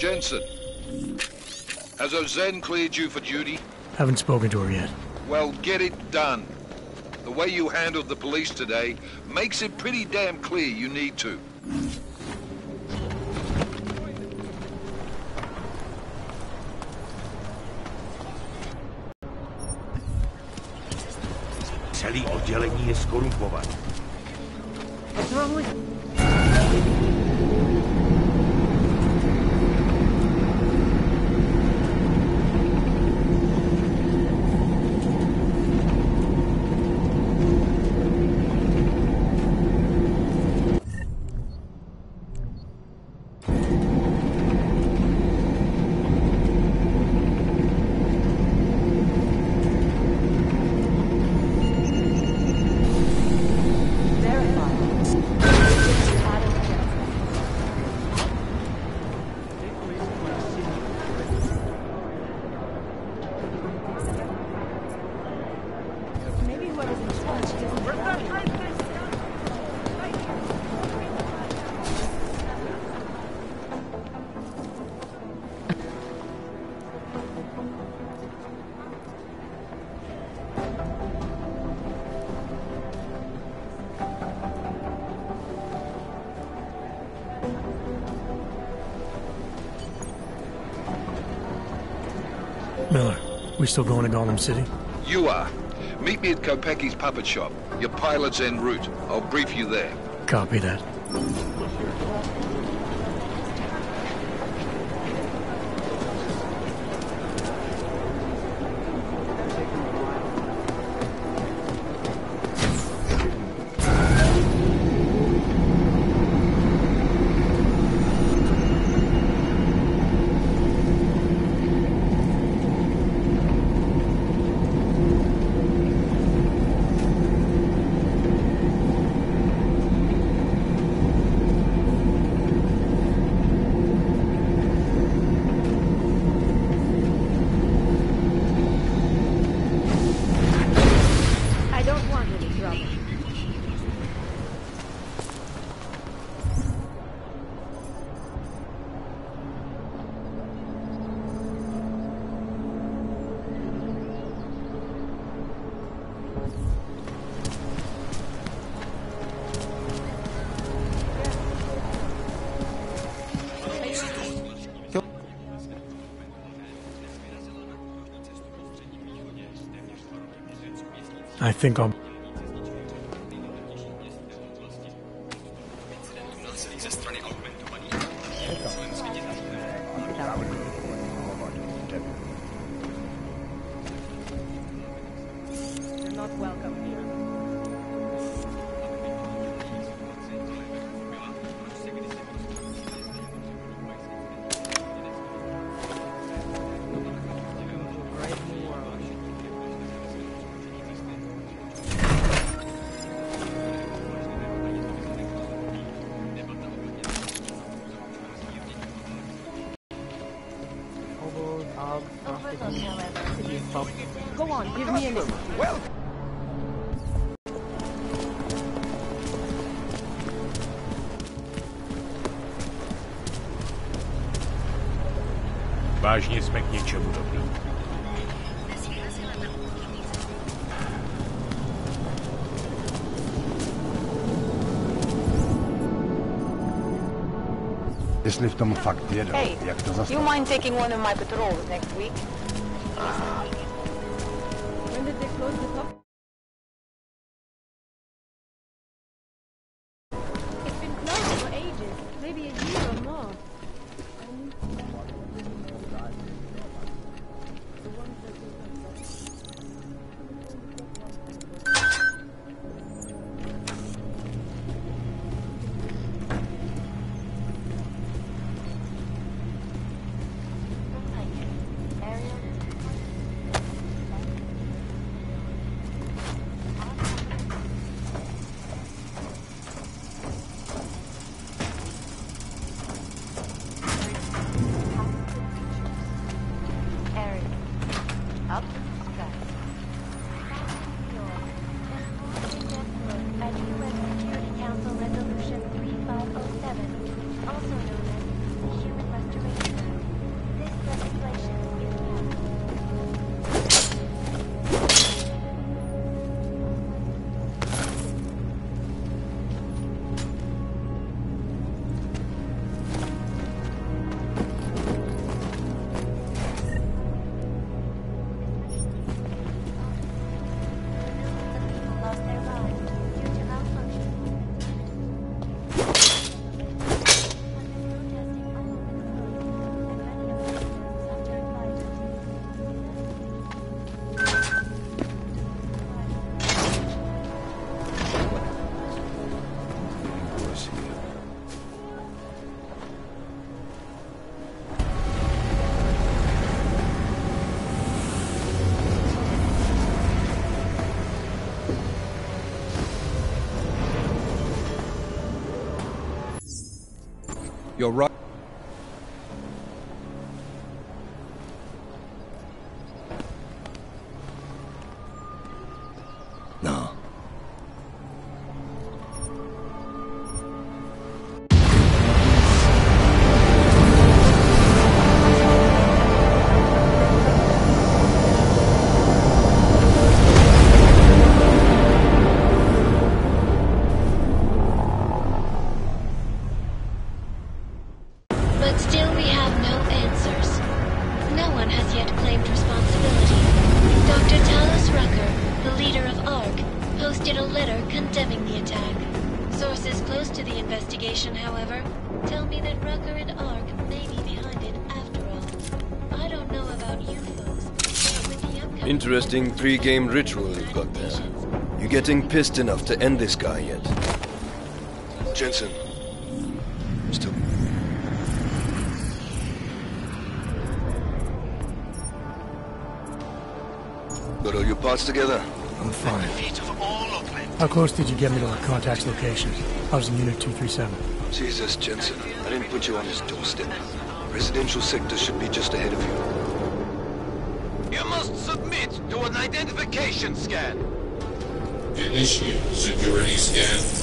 Jensen, has Auzenne cleared you for duty? Haven't spoken to her yet. Well, get it done. The way you handled the police today makes it pretty damn clear you need to. Celý oddělení je skorumpované. Still going to Golem City? You are. Meet me at Kopecki's puppet shop. Your pilot's en route. I'll brief you there. Copy that. Think I'll... jestli v tom fakt jedou. Hey, Jak to you mind taking one of my patrols next week? You're right. Interesting pre-game ritual you've got there. You getting pissed enough to end this guy yet? Jensen. Still. Got all your parts together? I'm fine. How close did you get me to our contact's location? I was in Unit 237. Jesus, Jensen. I didn't put you on his doorstep. Residential sector should be just ahead of you. You must submit to an identification scan. Initiate security scan.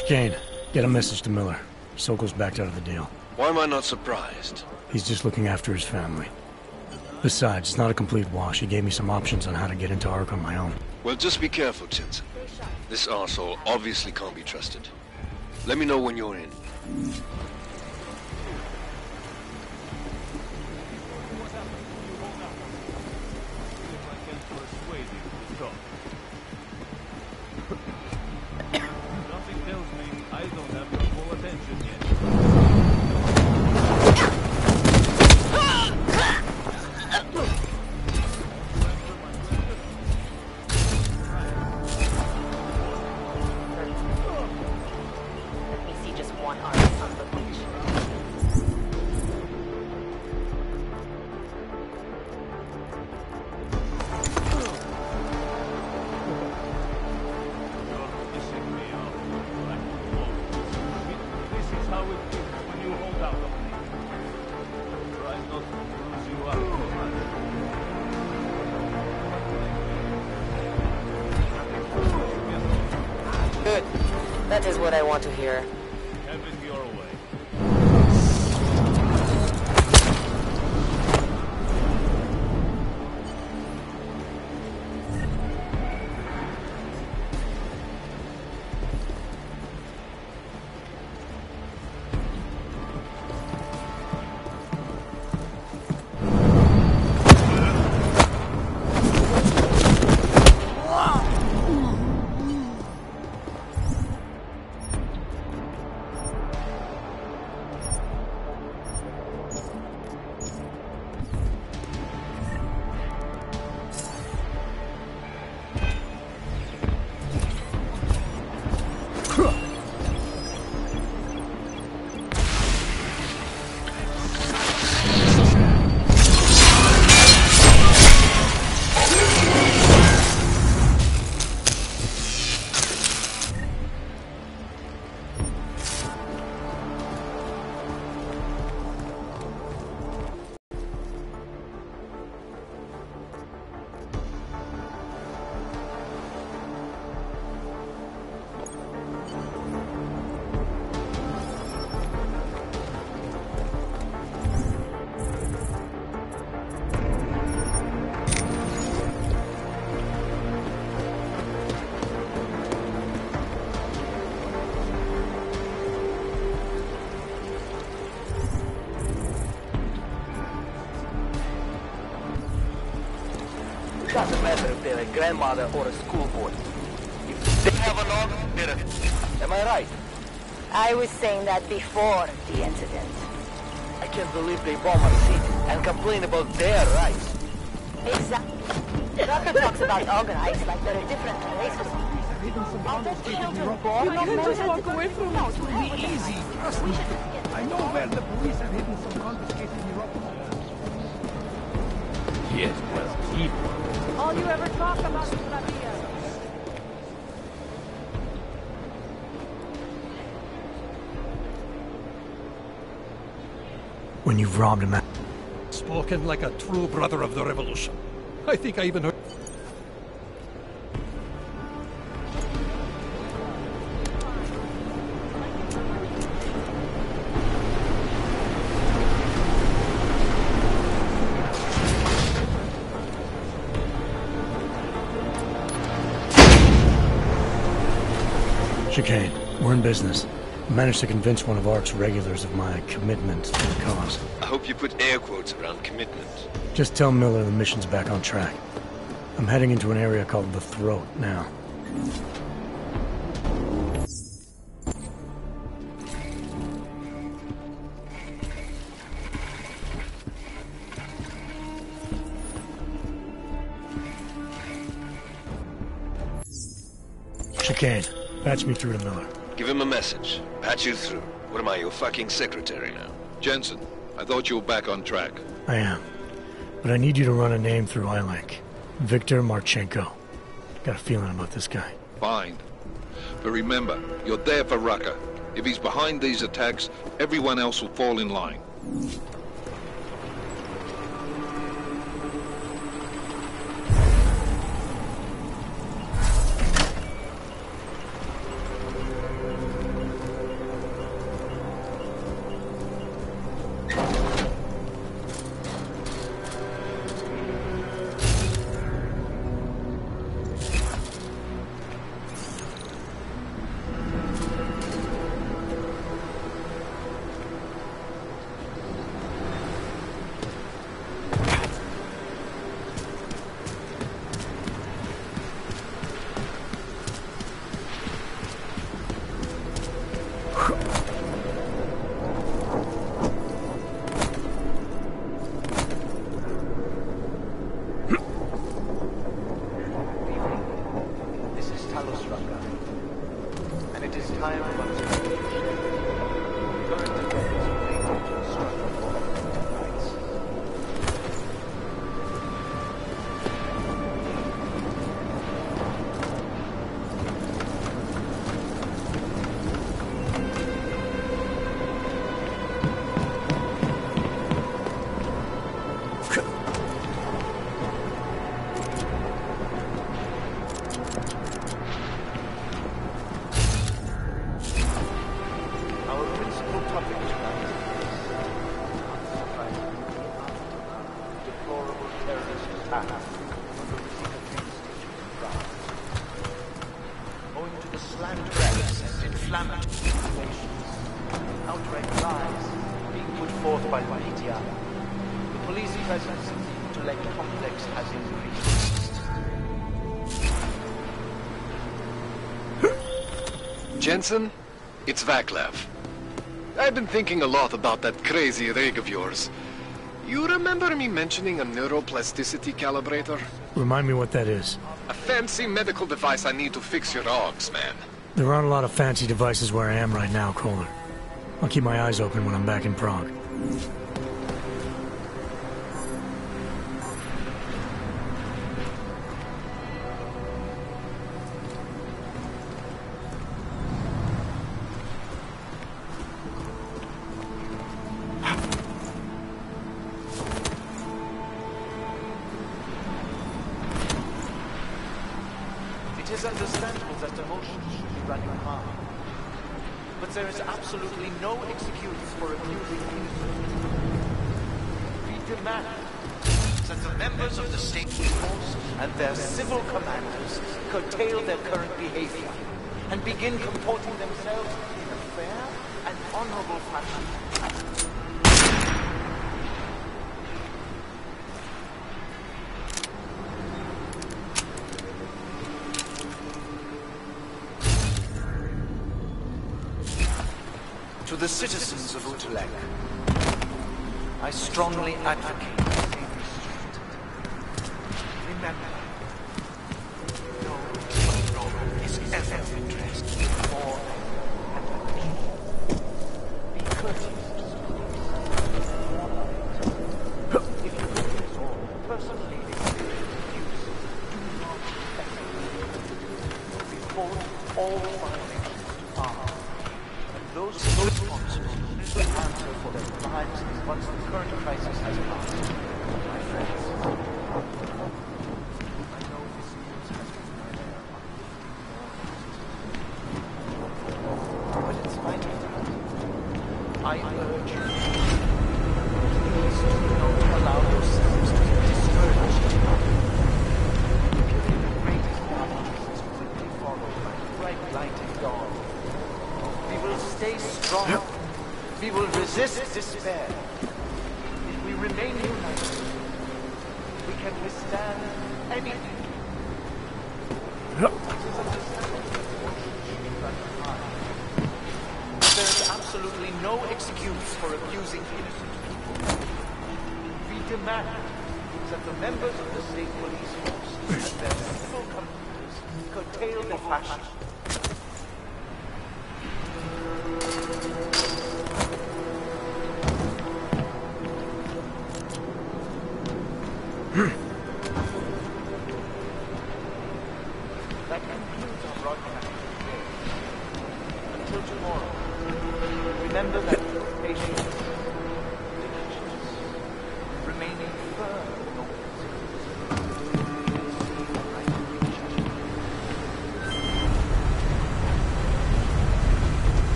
Chikane, get a message to Miller. Sokol's backed out of the deal. Why am I not surprised? He's just looking after his family. Besides, it's not a complete wash. He gave me some options on how to get into ARC on my own. Well, just be careful, Jensen. This arsehole obviously can't be trusted. Let me know when you're in. That is what I want to hear. Grandmother or a schoolboy. If they have a log, they're a... Am I right? I was saying that before the incident. I can't believe they bomb a city and complain about their rights. Exactly. Rucker talks about organized like they're a different race or something. All those children born You on can't just Moses- walk away from No, it. It will be easy. Trust me. I know where the police have hidden some confiscated Europe. Yes, well, keep All you ever talk about is Rabia. When you've robbed a man. Spoken like a true brother of the revolution. I think I even heard. Chikane, we're in business. I managed to convince one of ARC's regulars of my commitment to the cause. I hope you put air quotes around commitment. Just tell Miller the mission's back on track. I'm heading into an area called the Throat now. Patch me through to Miller. Give him a message. Patch you through. What am I, your fucking secretary now? Jensen, I thought you were back on track. I am. But I need you to run a name through iLink. Victor Marchenko. Got a feeling about this guy. Fine. But remember, you're there for Rucker. If he's behind these attacks, everyone else will fall in line. and threats and inflammatory accusations. Outright lies being put forth by the media. The police presence in the intellect complex has increased. Jensen, it's Vaclav. I've been thinking a lot about that crazy rig of yours. You remember me mentioning a neuroplasticity calibrator? Remind me what that is. A fancy medical device I need to fix your organs, man. There aren't a lot of fancy devices where I am right now, Koller. I'll keep my eyes open when I'm back in Prague. Citizens of Utulek, I strongly advocate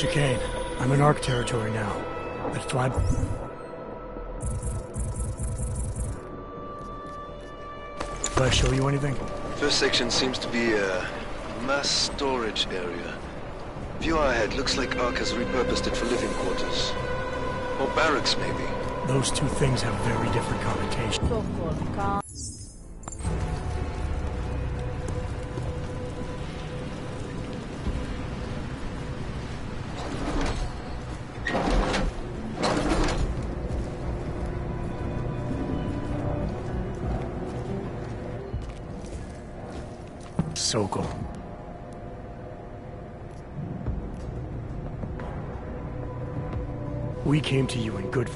Chikane, I'm in ARC territory now. I'd fly... Did I show you anything? First section seems to be a mass storage area. View ahead looks like ARC has repurposed it for living quarters. Or barracks, maybe. Those two things have very different connotations.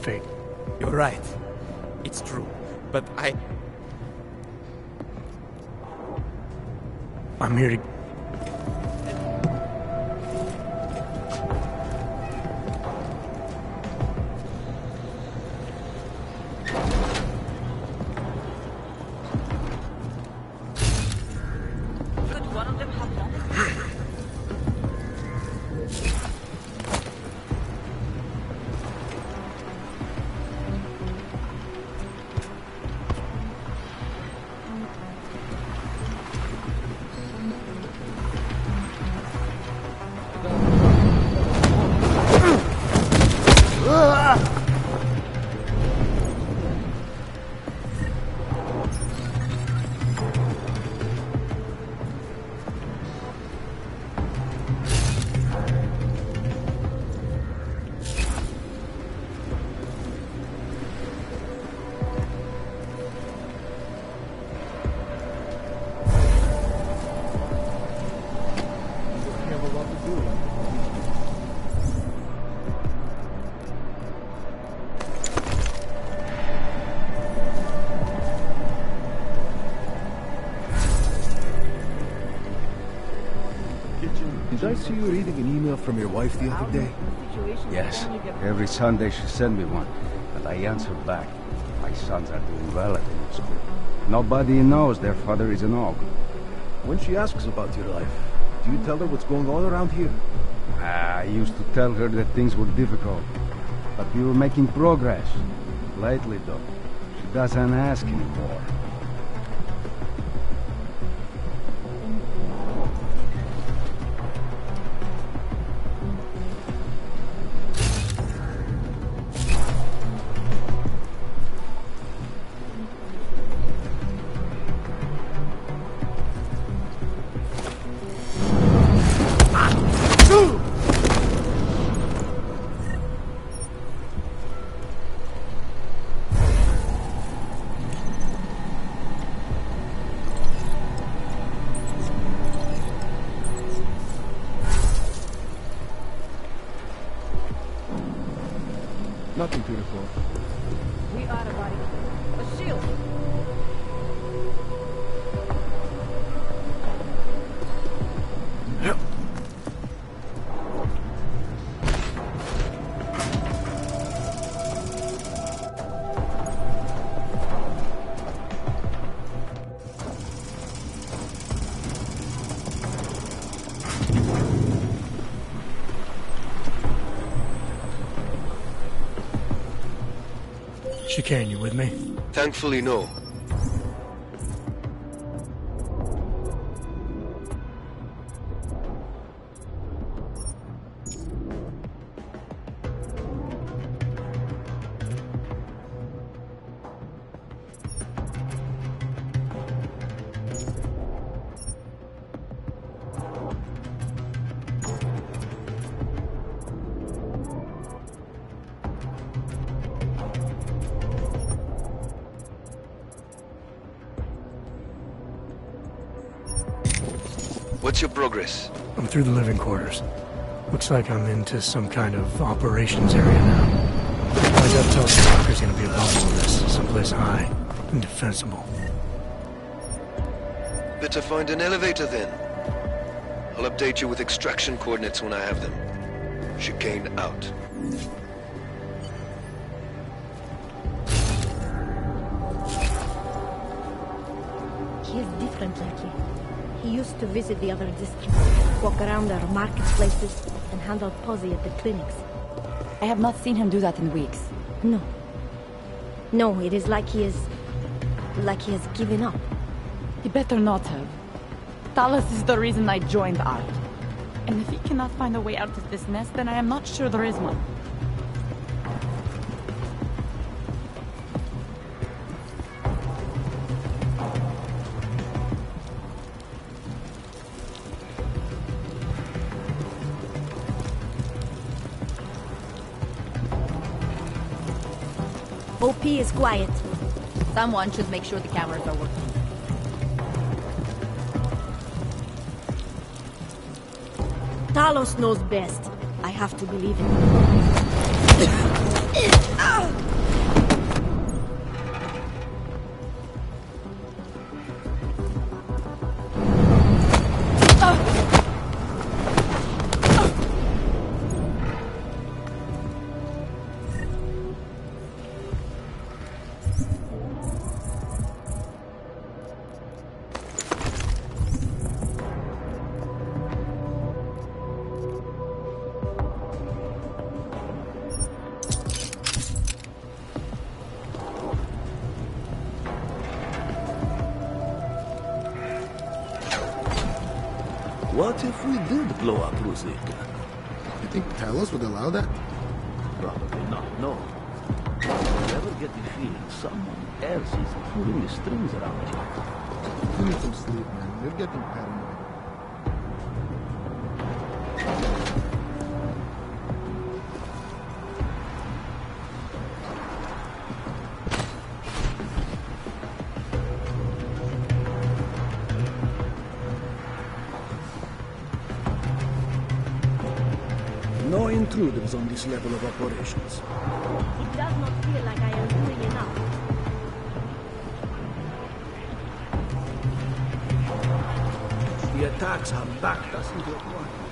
Faith. You're right. It's true. But I... I'm here from your wife the other day? Yes, every Sunday she sent me one, but I answered back. My sons are doing well at the new school. Nobody knows their father is an aug. When she asks about your life, do you tell her what's going on around here? Ah, I used to tell her that things were difficult, but we were making progress. Lately, though, she doesn't ask anymore. Thankfully, no. What's your progress? I'm through the living quarters. Looks like I'm into some kind of operations area now. My gut tells me Walker's gonna be above all this, someplace high and defensible. Better find an elevator then. I'll update you with extraction coordinates when I have them. Chikane out. To visit the other districts, walk around our marketplaces, and hand out posse at the clinics. I have not seen him do that in weeks. No. No, it is like he is... like he has given up. He better not have. Talos is the reason I joined ARC. And if he cannot find a way out of this mess, then I am not sure there is one. Is quiet. Someone should make sure the cameras are working. Talos knows best. I have to believe him. Ah! You would allow that? Probably not, no. Do you ever get the feeling someone else is pulling the strings around you? You need some sleep, man. You're getting paranoid. On this level of operations. It does not feel like I am doing enough. The attacks have backed us into a corner.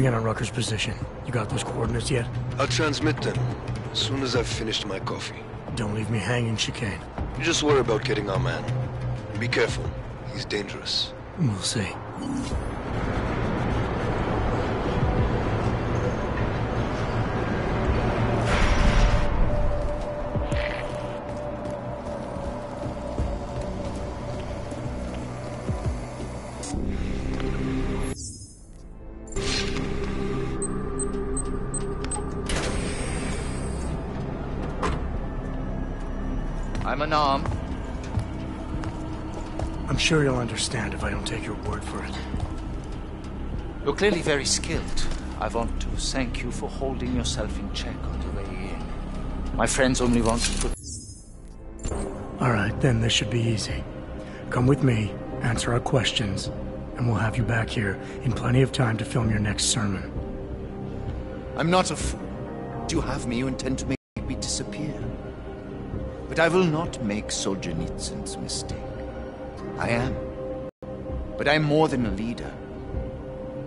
Moving in on Rucker's position. You got those coordinates yet? I'll transmit them as soon as I've finished my coffee. Don't leave me hanging, Chikane. You just worry about getting our man. Be careful. He's dangerous. We'll see. Sure you'll understand if I don't take your word for it. You're clearly very skilled. I want to thank you for holding yourself in check on the way in. My friends only want to put... All right, then this should be easy. Come with me, answer our questions, and we'll have you back here in plenty of time to film your next sermon. I'm not a fool. Do you have me? You intend to make me disappear. But I will not make Solzhenitsyn's mistake. I am. But I'm more than a leader.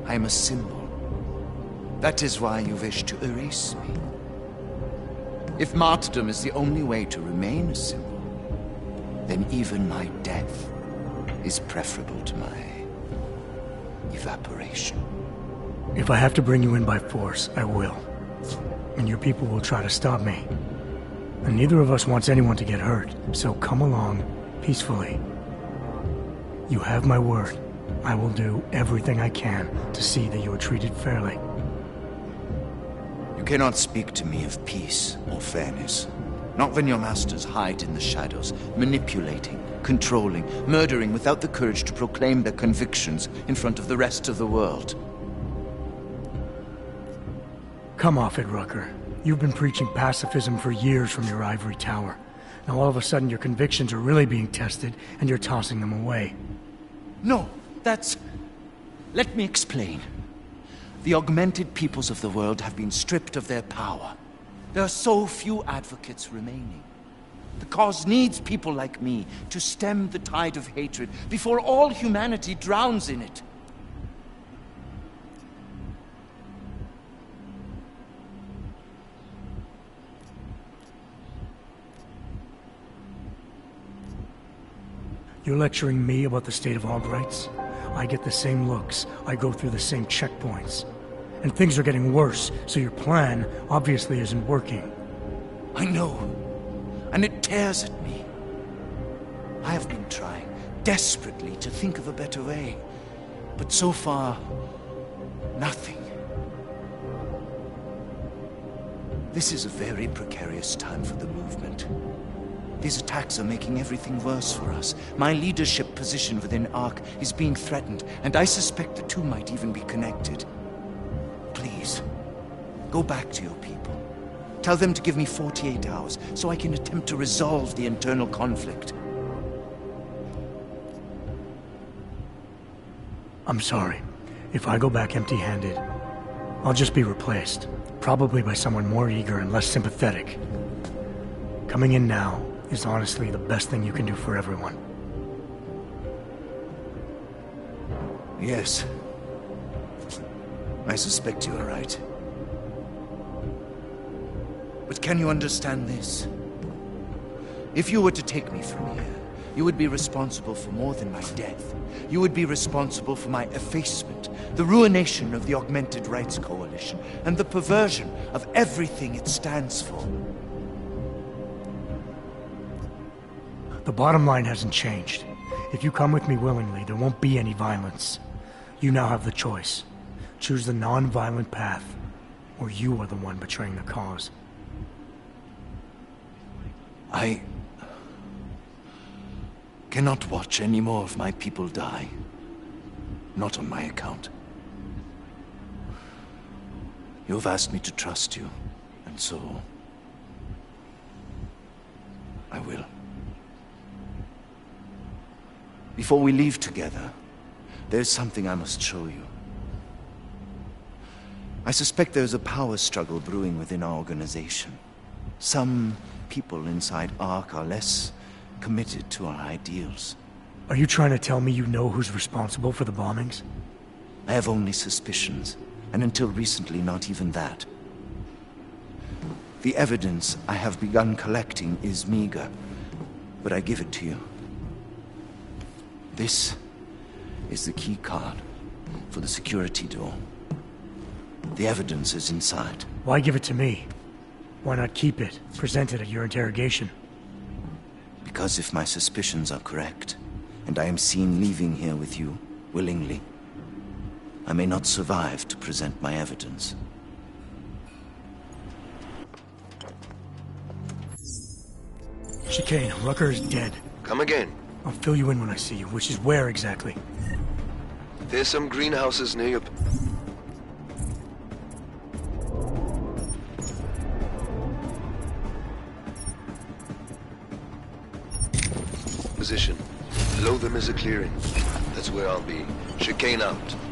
I am a symbol. That is why you wish to erase me. If martyrdom is the only way to remain a symbol, then even my death is preferable to my evaporation. If I have to bring you in by force, I will. And your people will try to stop me. And neither of us wants anyone to get hurt, so come along peacefully. You have my word. I will do everything I can to see that you are treated fairly. You cannot speak to me of peace or fairness. Not when your masters hide in the shadows, manipulating, controlling, murdering without the courage to proclaim their convictions in front of the rest of the world. Come off it, Rucker. You've been preaching pacifism for years from your ivory tower. Now all of a sudden your convictions are really being tested, and you're tossing them away. No, that's... Let me explain. The augmented peoples of the world have been stripped of their power. There are so few advocates remaining. The cause needs people like me to stem the tide of hatred before all humanity drowns in it. You're lecturing me about the state of aug rights? I get the same looks. I go through the same checkpoints. And things are getting worse, so your plan obviously isn't working. I know. And it tears at me. I have been trying desperately to think of a better way. But so far, nothing. This is a very precarious time for the movement. These attacks are making everything worse for us. My leadership position within ARC is being threatened, and I suspect the two might even be connected. Please, go back to your people. Tell them to give me 48 hours so I can attempt to resolve the internal conflict. I'm sorry. If I go back empty-handed, I'll just be replaced. Probably by someone more eager and less sympathetic. Coming in now is honestly the best thing you can do for everyone. Yes. I suspect you are right. But can you understand this? If you were to take me from here, you would be responsible for more than my death. You would be responsible for my effacement, the ruination of the Augmented Rights Coalition, and the perversion of everything it stands for. The bottom line hasn't changed. If you come with me willingly, there won't be any violence. You now have the choice. Choose the non-violent path, or you are the one betraying the cause. I cannot watch any more of my people die. Not on my account. You have asked me to trust you, and so... I will. Before we leave together, there's something I must show you. I suspect there's a power struggle brewing within our organization. Some people inside ARC are less committed to our ideals. Are you trying to tell me you know who's responsible for the bombings? I have only suspicions, and until recently not even that. The evidence I have begun collecting is meager, but I give it to you. This is the key card for the security door. The evidence is inside. Why give it to me? Why not keep it, present it at your interrogation? Because if my suspicions are correct, and I am seen leaving here with you, willingly, I may not survive to present my evidence. Chikane, Rucker is dead. Come again. I'll fill you in when I see you, which is where exactly? There's some greenhouses near your... Position. Below them is a clearing. That's where I'll be. Chikane out.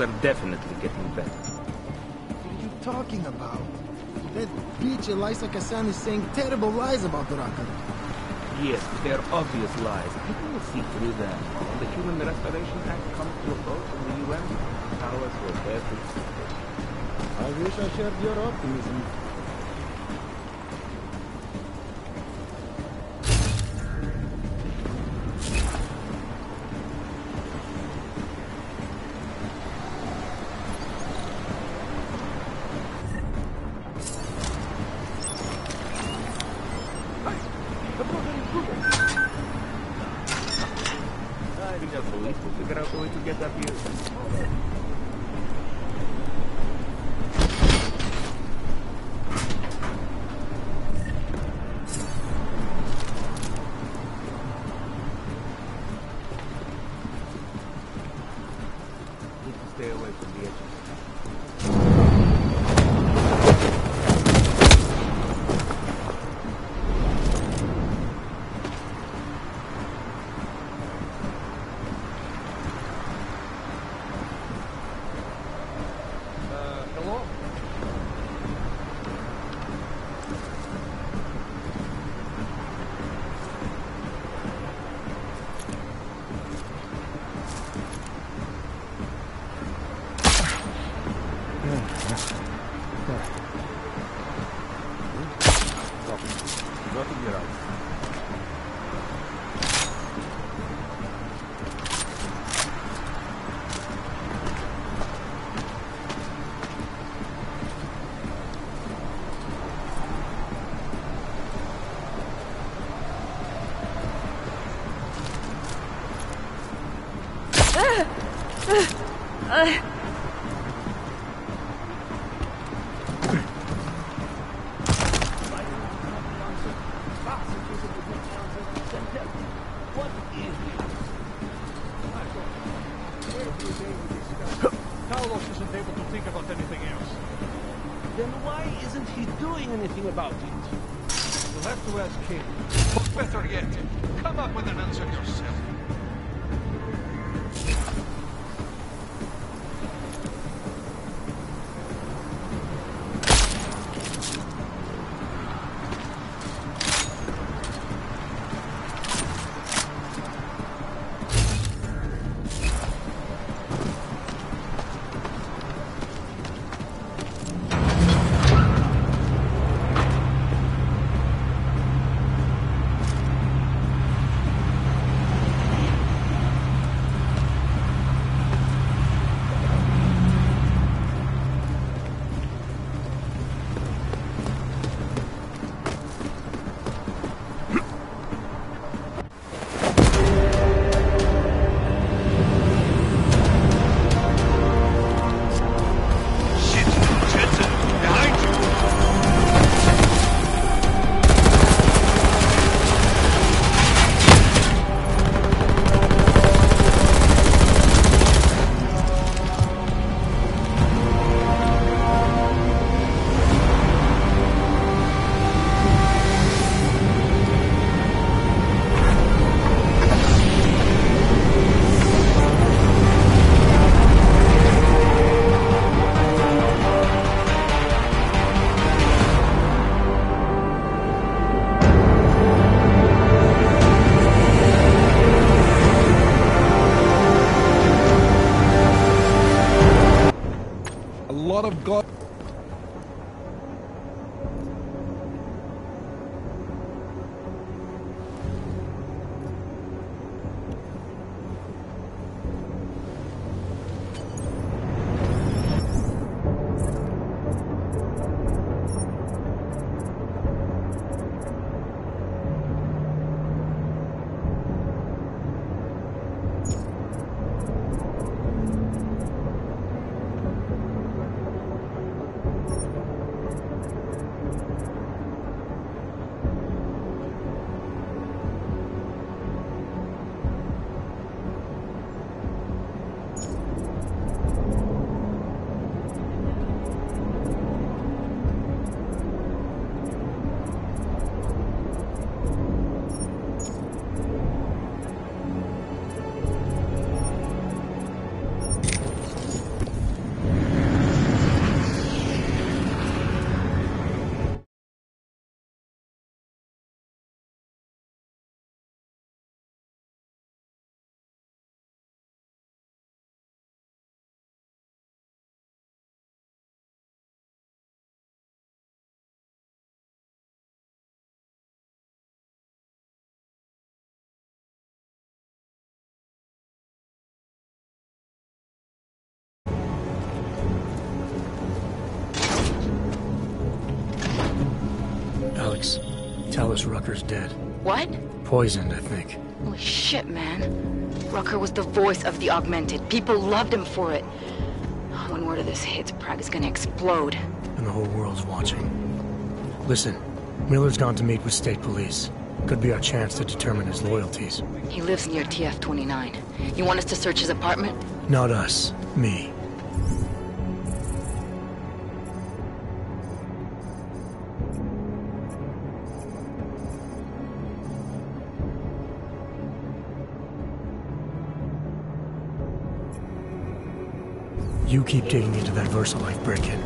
Are definitely getting better. What are you talking about? That bitch Eliza Cassan is saying terrible lies about Raka. Yes, but they're obvious lies. People will see through them. When the Human Restoration Act comes to a vote in the UN, powers will definitely. I wish I shared your optimism. Talos Rucker's dead. What? Poisoned, I think. Holy shit, man. Rucker was the voice of the Augmented. People loved him for it. When word of this hits, Prague is gonna explode. And the whole world's watching. Listen, Miller's gone to meet with state police. Could be our chance to determine his loyalties. He lives near TF-29. You want us to search his apartment? Not us. Me. You keep digging into that VersaLife break-in.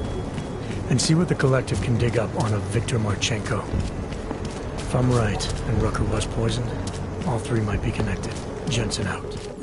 And see what the Collective can dig up on a Viktor Marchenko. If I'm right, and Rucker was poisoned, all three might be connected. Jensen out.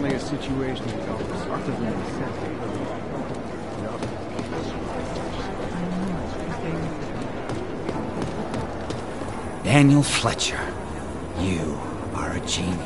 Currently a situation center. Daniel Fletcher, you are a genius.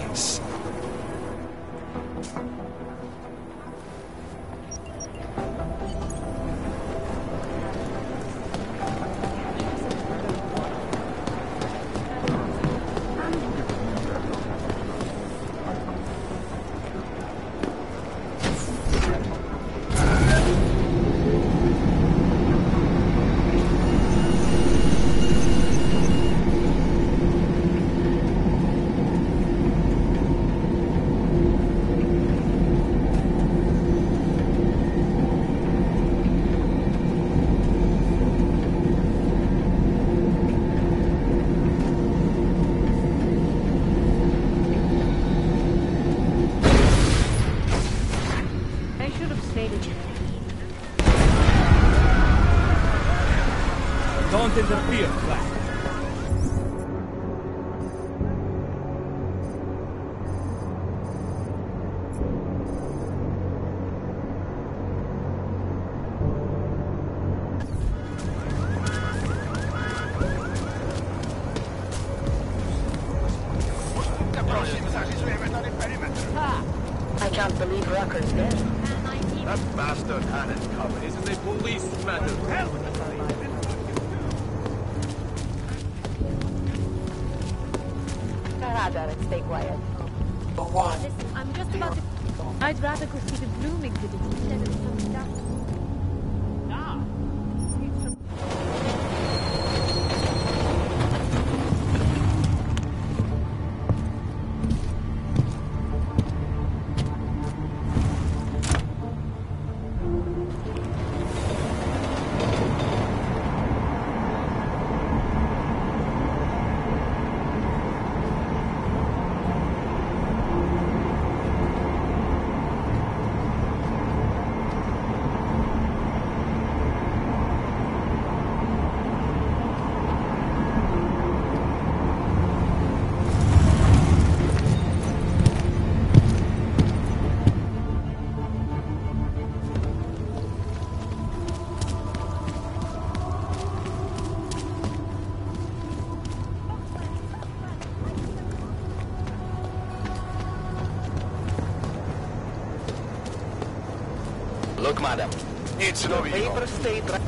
usted y trae...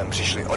sem přišli o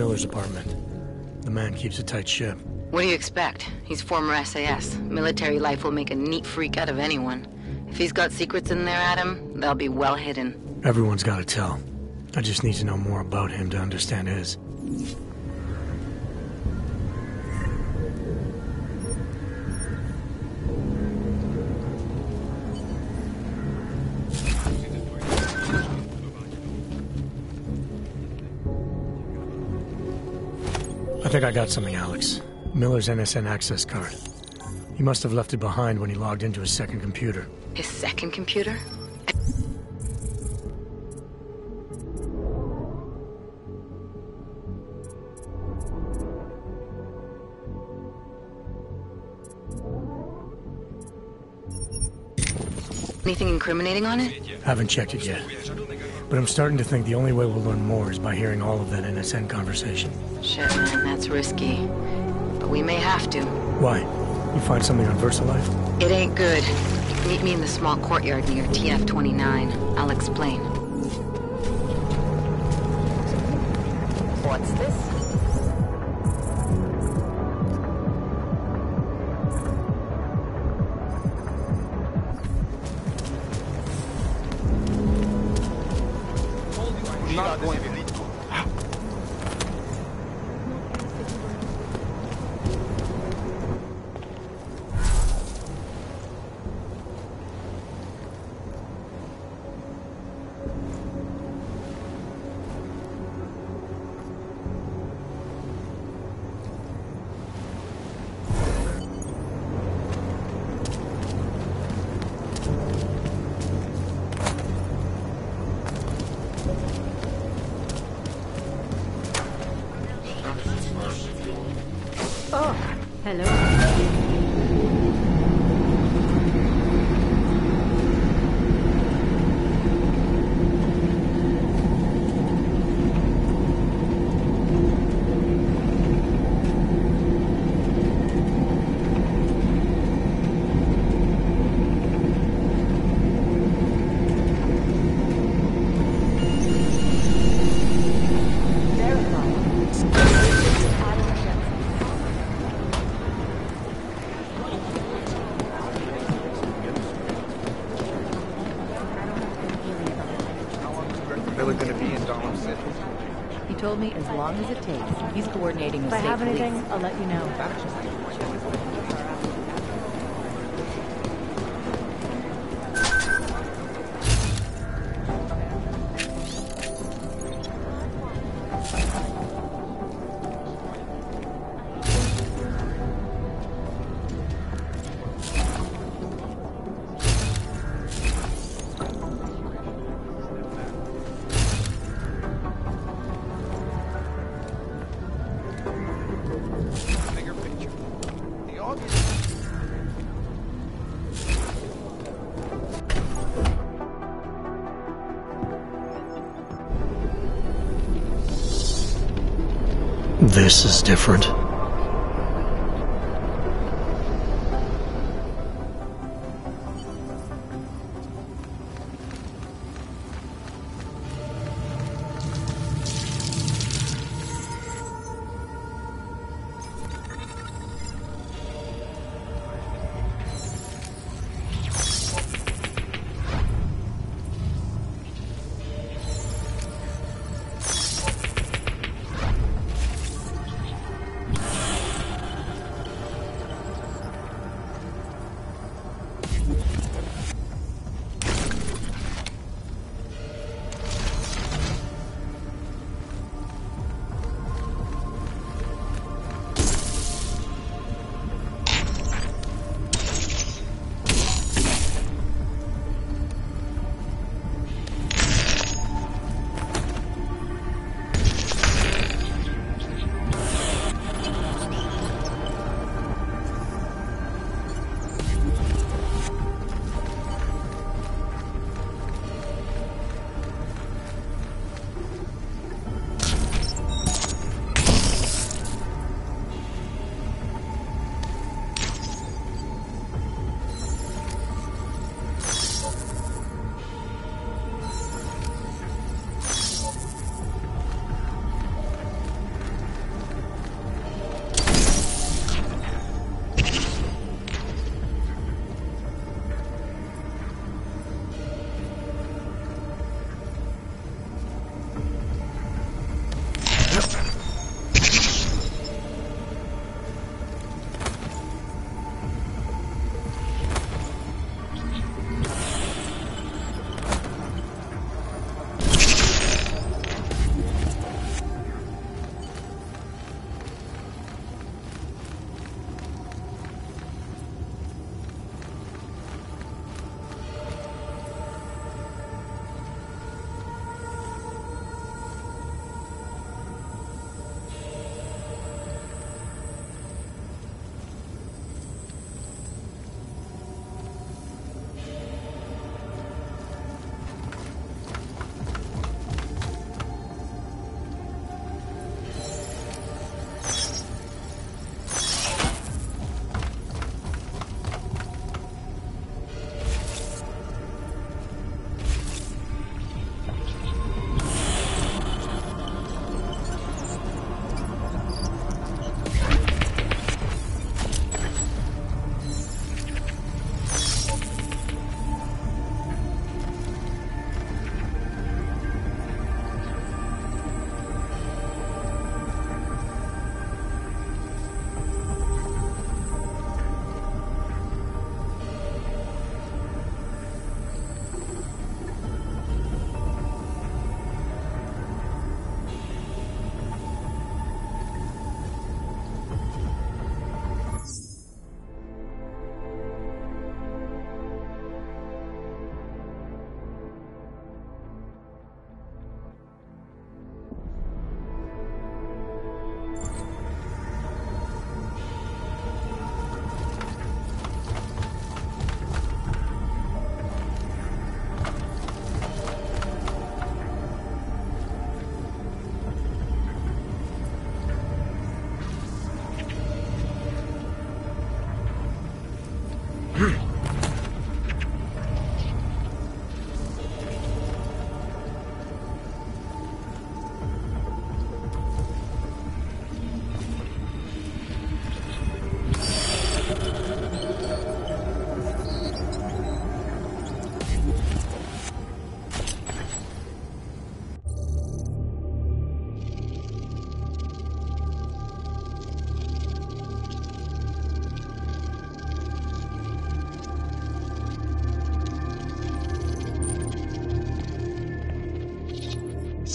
Miller's apartment. The man keeps a tight ship. What do you expect? He's former SAS. Military life will make a neat freak out of anyone. If he's got secrets in there, Adam, they'll be well hidden. Everyone's got to tell. I just need to know more about him to understand his. I got something, Alex. Miller's NSN access card. He must have left it behind when he logged into his second computer. His second computer? Anything incriminating on it? Haven't checked it yet. But I'm starting to think the only way we'll learn more is by hearing all of that NSN conversation. Shit, that's risky. But we may have to. Why? You find something on VersaLife? It ain't good. Meet me in the small courtyard near TF-29. I'll explain. Coordinating with If I have anything, I'll let you know. Is different.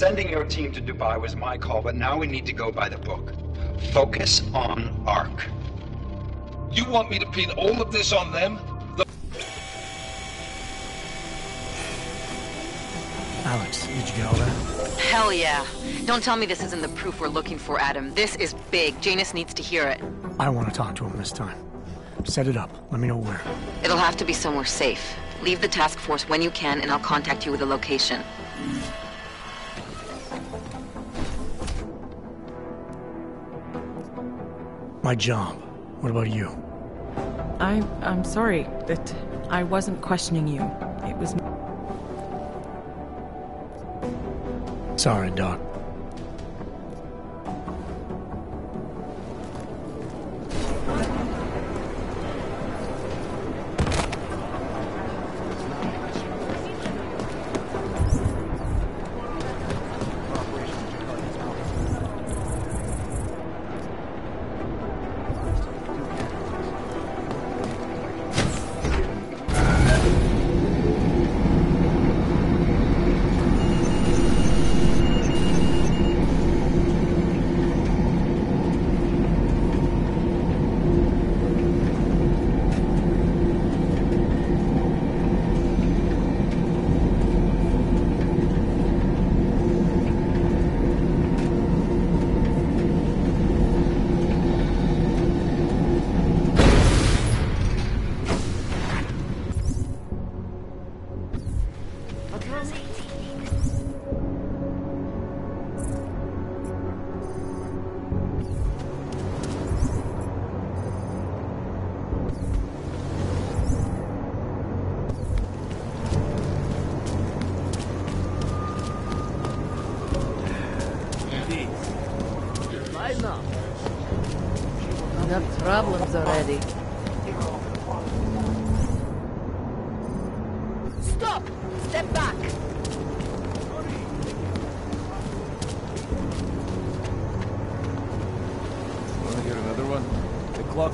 Sending your team to Dubai was my call, but now we need to go by the book. Focus on ARC. You want me to pin all of this on them? The Alex, did you get all that? Hell yeah. Don't tell me this isn't the proof we're looking for, Adam. This is big. Janus needs to hear it. I want to talk to him this time. Set it up. Let me know where. It'll have to be somewhere safe. Leave the task force when you can, and I'll contact you with a location. My job. What about you? I, I'm sorry that I wasn't questioning you. It was. Sorry, Doc.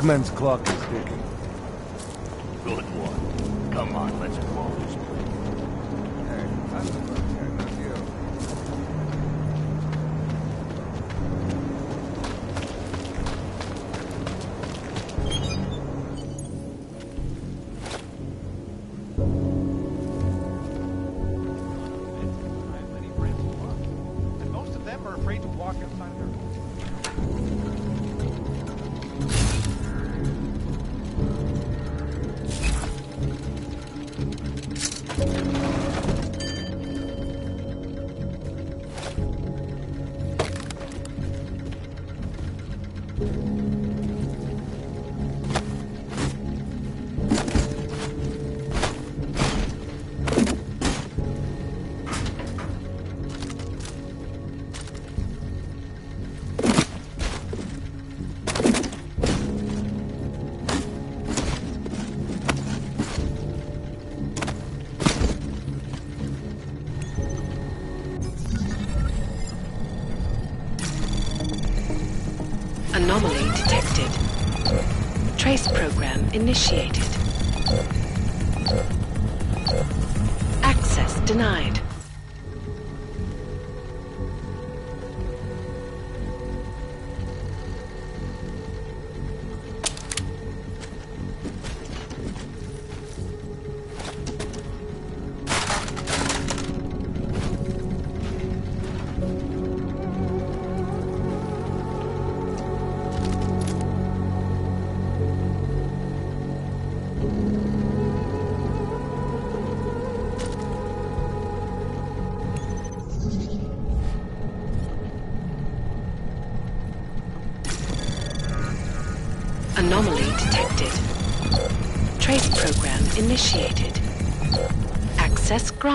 The clockman's clock is ticking. Program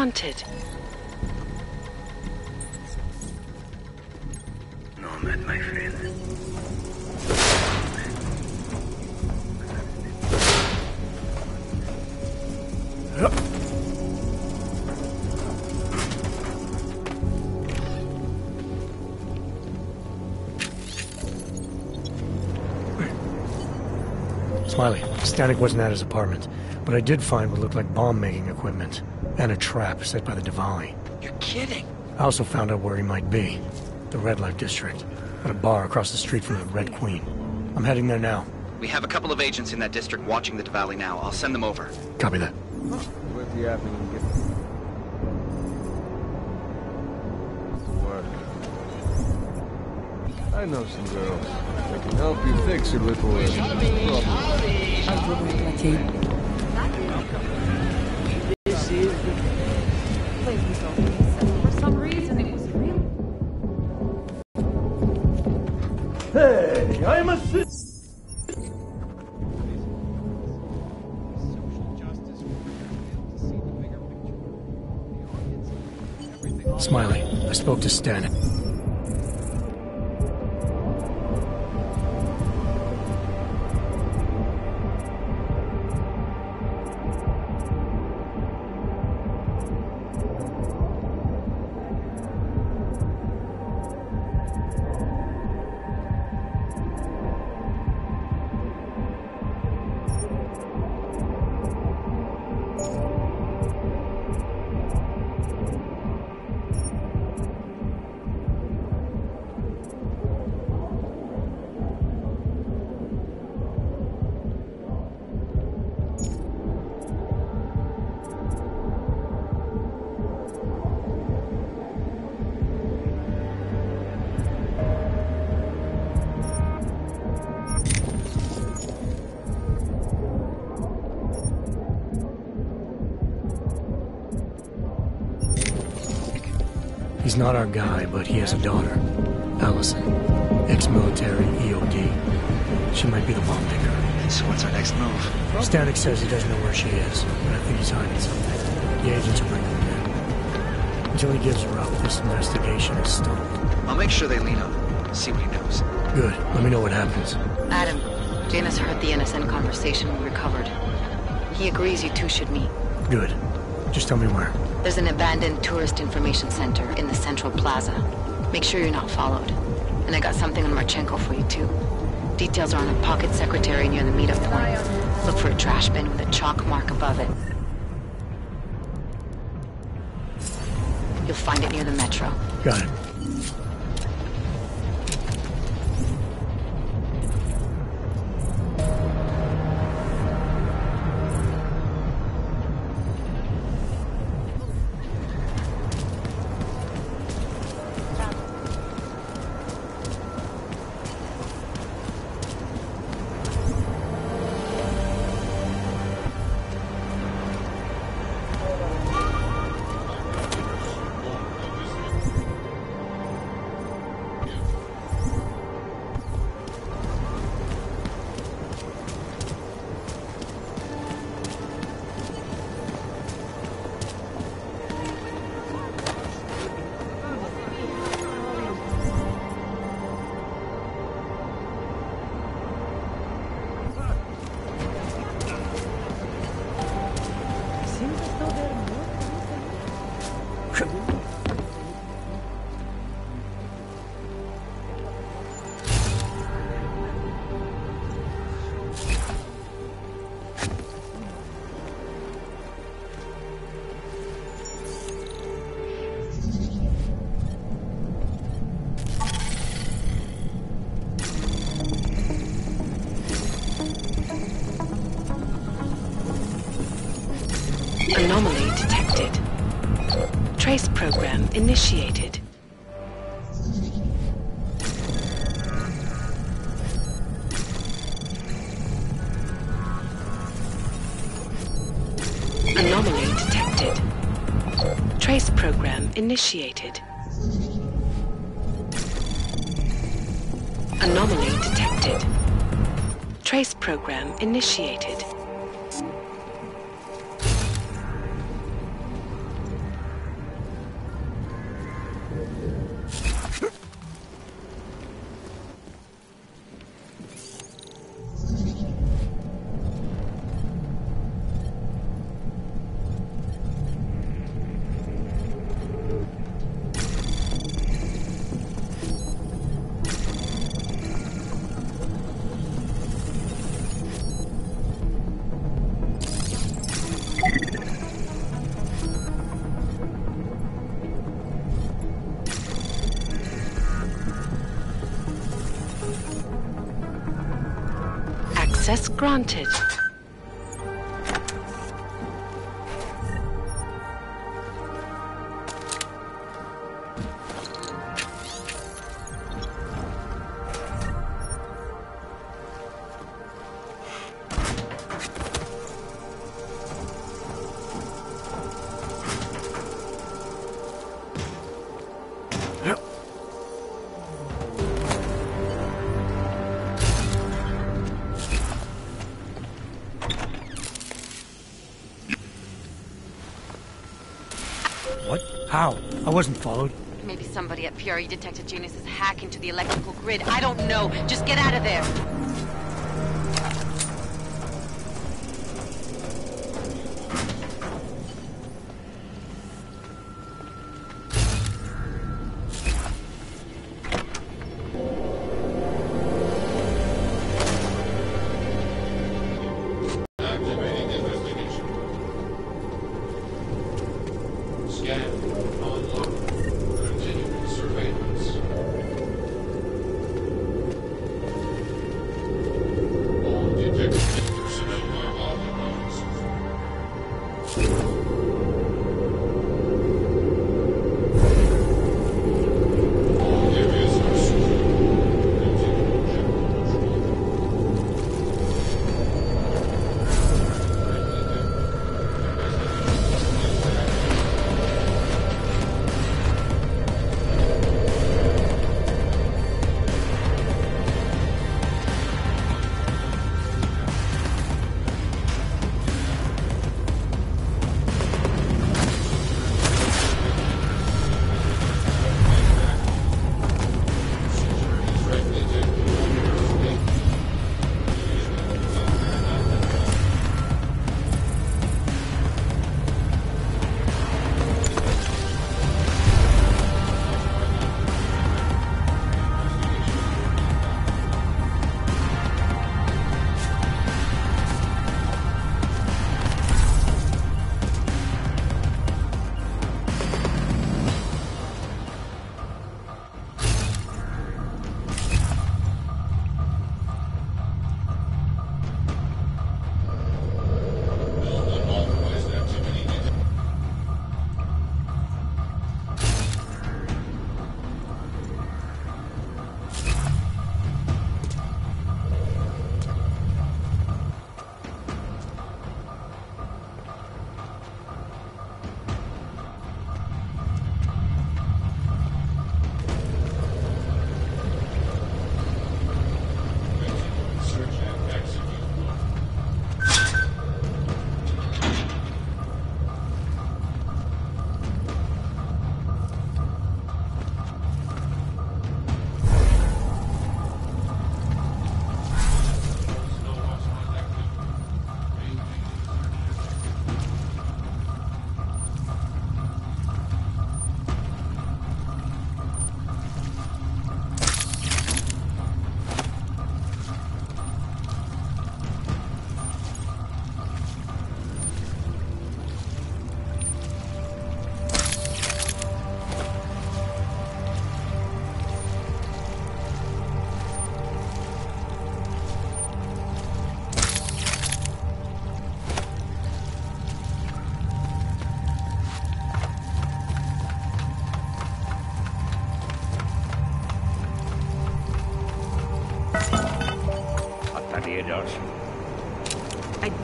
Access granted. Nomad, my friend. Smiley, Stanek wasn't at his apartment, but I did find what looked like bomb-making equipment and a trap set by the Dvali. You're kidding. I also found out where he might be. The Red Light District. At a bar across the street from the Red Queen. I'm heading there now. We have a couple of agents in that district watching the valley now. I'll send them over. Copy that. Where's the happening and to work? I know some girls. They can help you fix your little problem. Spoke to Stan. Not our guy, but he has a daughter. Allison. Ex-military, EOD. She might be the bomb maker. So what's our next move? Stanek says he doesn't know where she is, but I think he's hiding something. The agents are bringing him in. Until he gives her up, this investigation is stalled. I'll make sure they lean on him. See what he knows. Good. Let me know what happens. Adam, Janus heard the NSN conversation we recovered. He agrees you two should meet. Good. Just tell me where. There's an abandoned tourist information center in the central plaza. Make sure you're not followed. And I got something on Marchenko for you too. Details are on a pocket secretary near the meetup point. Look for a trash bin with a chalk mark above it. You'll find it near the metro. Got it. Initiated. Anomaly detected. Trace program initiated. Granted. Wasn't followed. Maybe somebody at PRE detected Janus's hack into the electrical grid. I don't know. Just get out of there.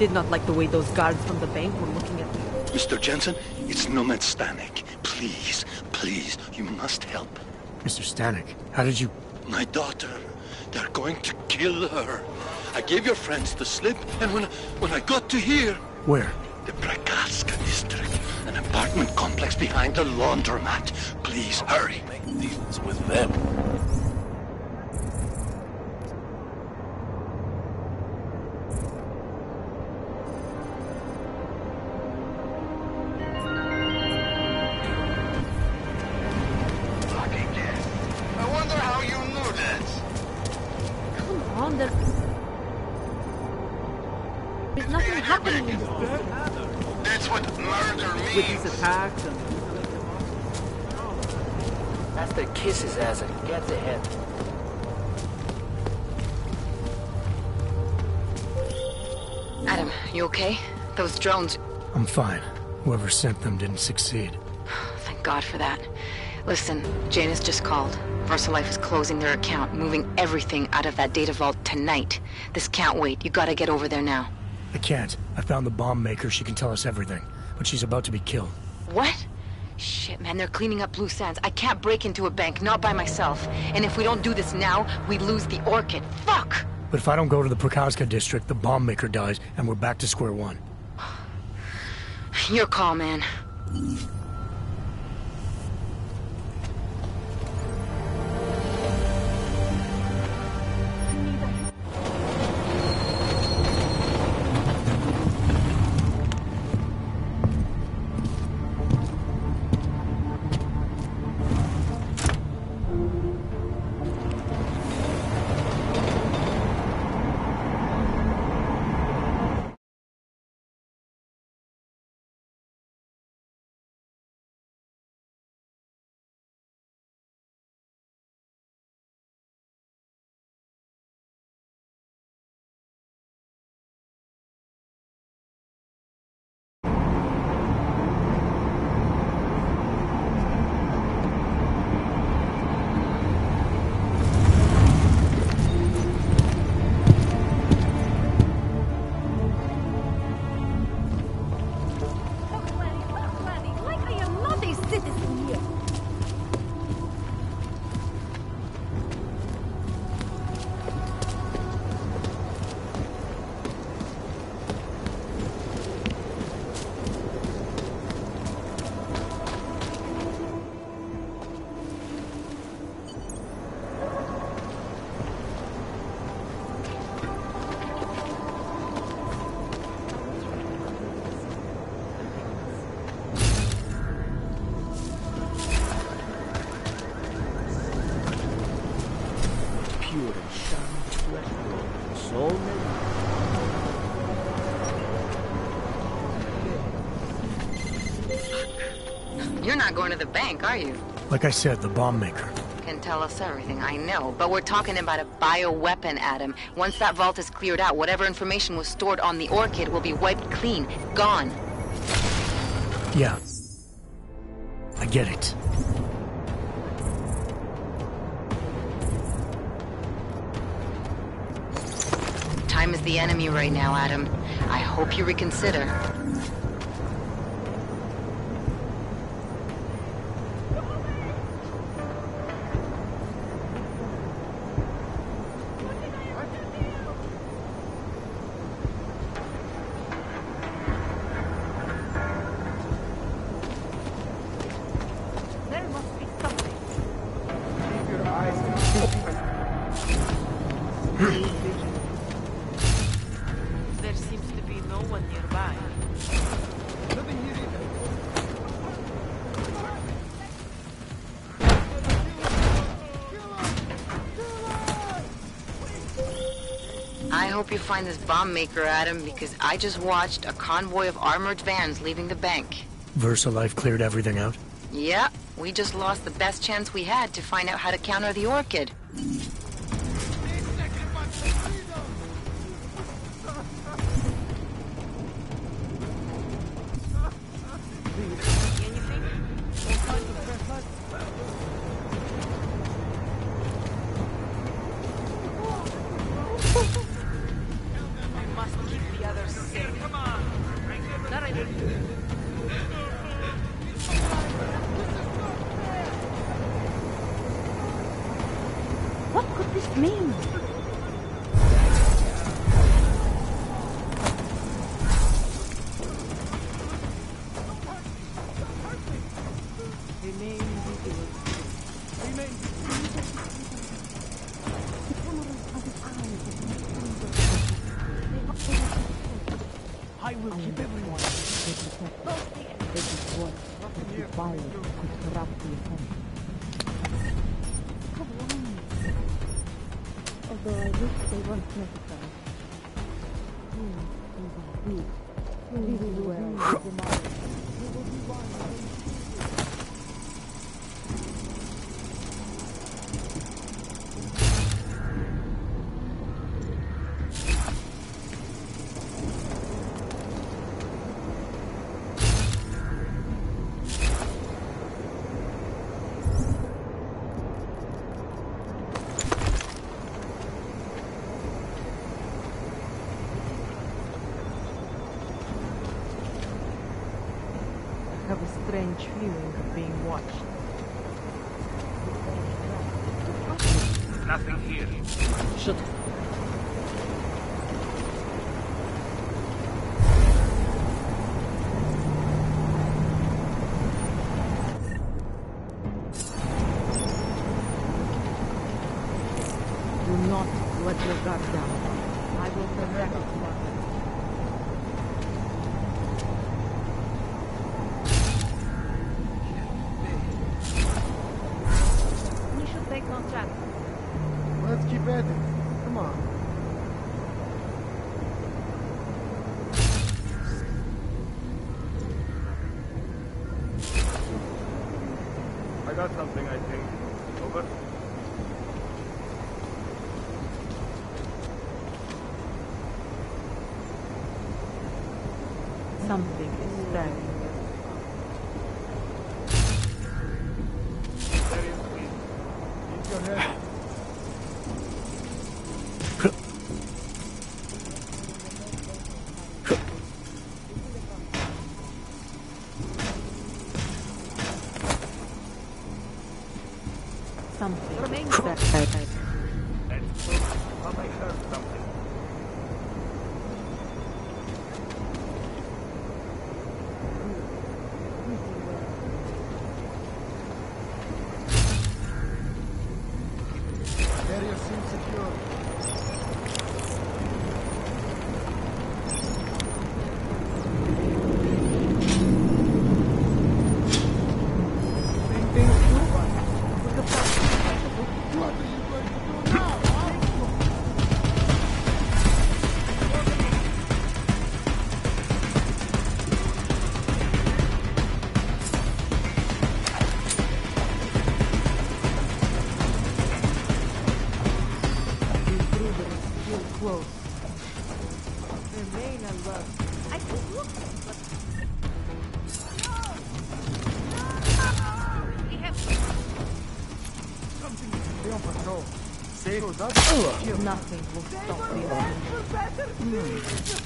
Did not like the way those guards from the bank were looking at me. Mr. Jensen, it's Nomad Stanek. Please, please, you must help. Mr. Stanek, how did you... My daughter. They're going to kill her. I gave your friends the slip, and when when I got to here, Where? the Prakaska district, an apartment complex behind the laundromat. Please hurry. Make deals with them. Fine. Whoever sent them didn't succeed. Thank God for that. Listen, Janus just called. VersaLife is closing their account, moving everything out of that data vault tonight. This can't wait. You gotta get over there now. I can't. I found the bomb maker. She can tell us everything. But she's about to be killed. What? Shit, man, they're cleaning up Blue Sands. I can't break into a bank, not by myself. And if we don't do this now, we lose the Orchid. Fuck! But if I don't go to the Prokazka district, the bomb maker dies, and we're back to square one. Your call, man. The bank, are you? Like I said, the bomb maker. Can tell us everything, I know. But we're talking about a bioweapon, Adam. Once that vault is cleared out, whatever information was stored on the Orchid will be wiped clean. Gone. Yeah. I get it. Time is the enemy right now, Adam. I hope you reconsider. Find this bomb maker, Adam, because I just watched a convoy of armored vans leaving the bank. VersaLife cleared everything out. Yeah, we just lost the best chance we had to find out how to counter the Orchid. Nothing will stop me.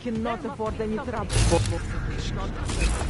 cannot afford any trouble.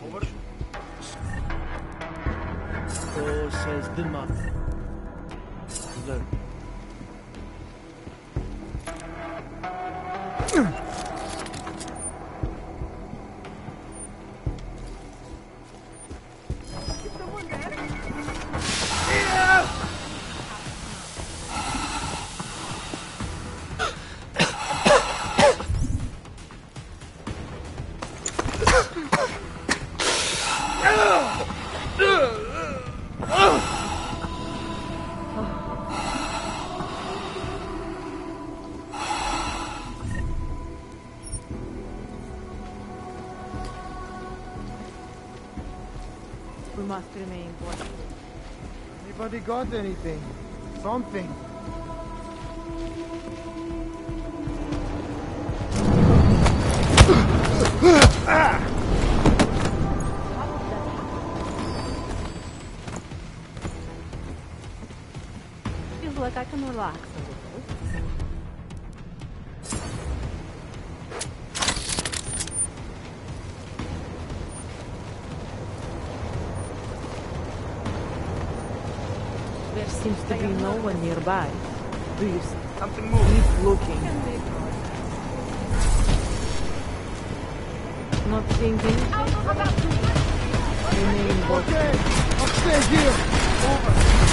message. Or says the mother. got anything. Something. nearby. Do you Something moving. keep looking? Not thinking? Remain okay. I'll stay here. Over.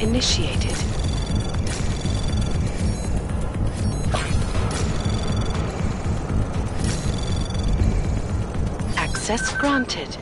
initiated. Access granted.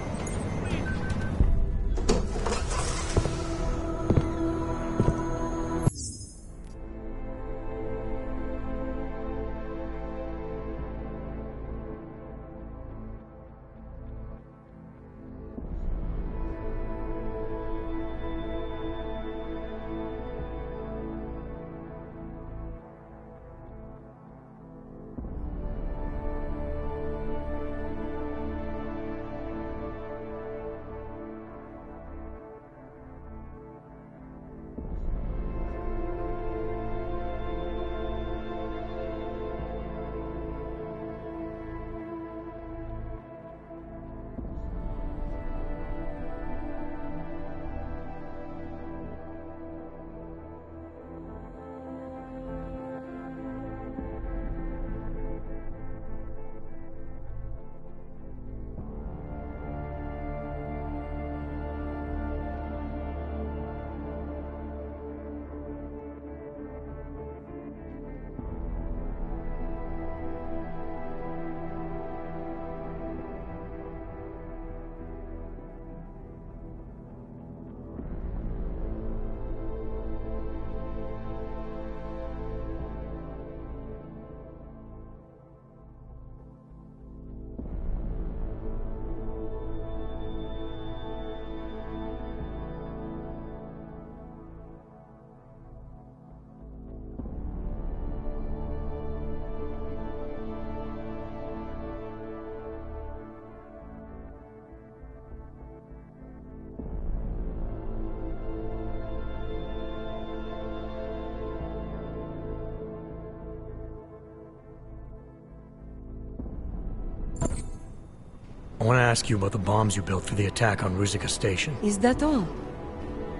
I want to ask you about the bombs you built for the attack on Ruzicka Station. Is that all?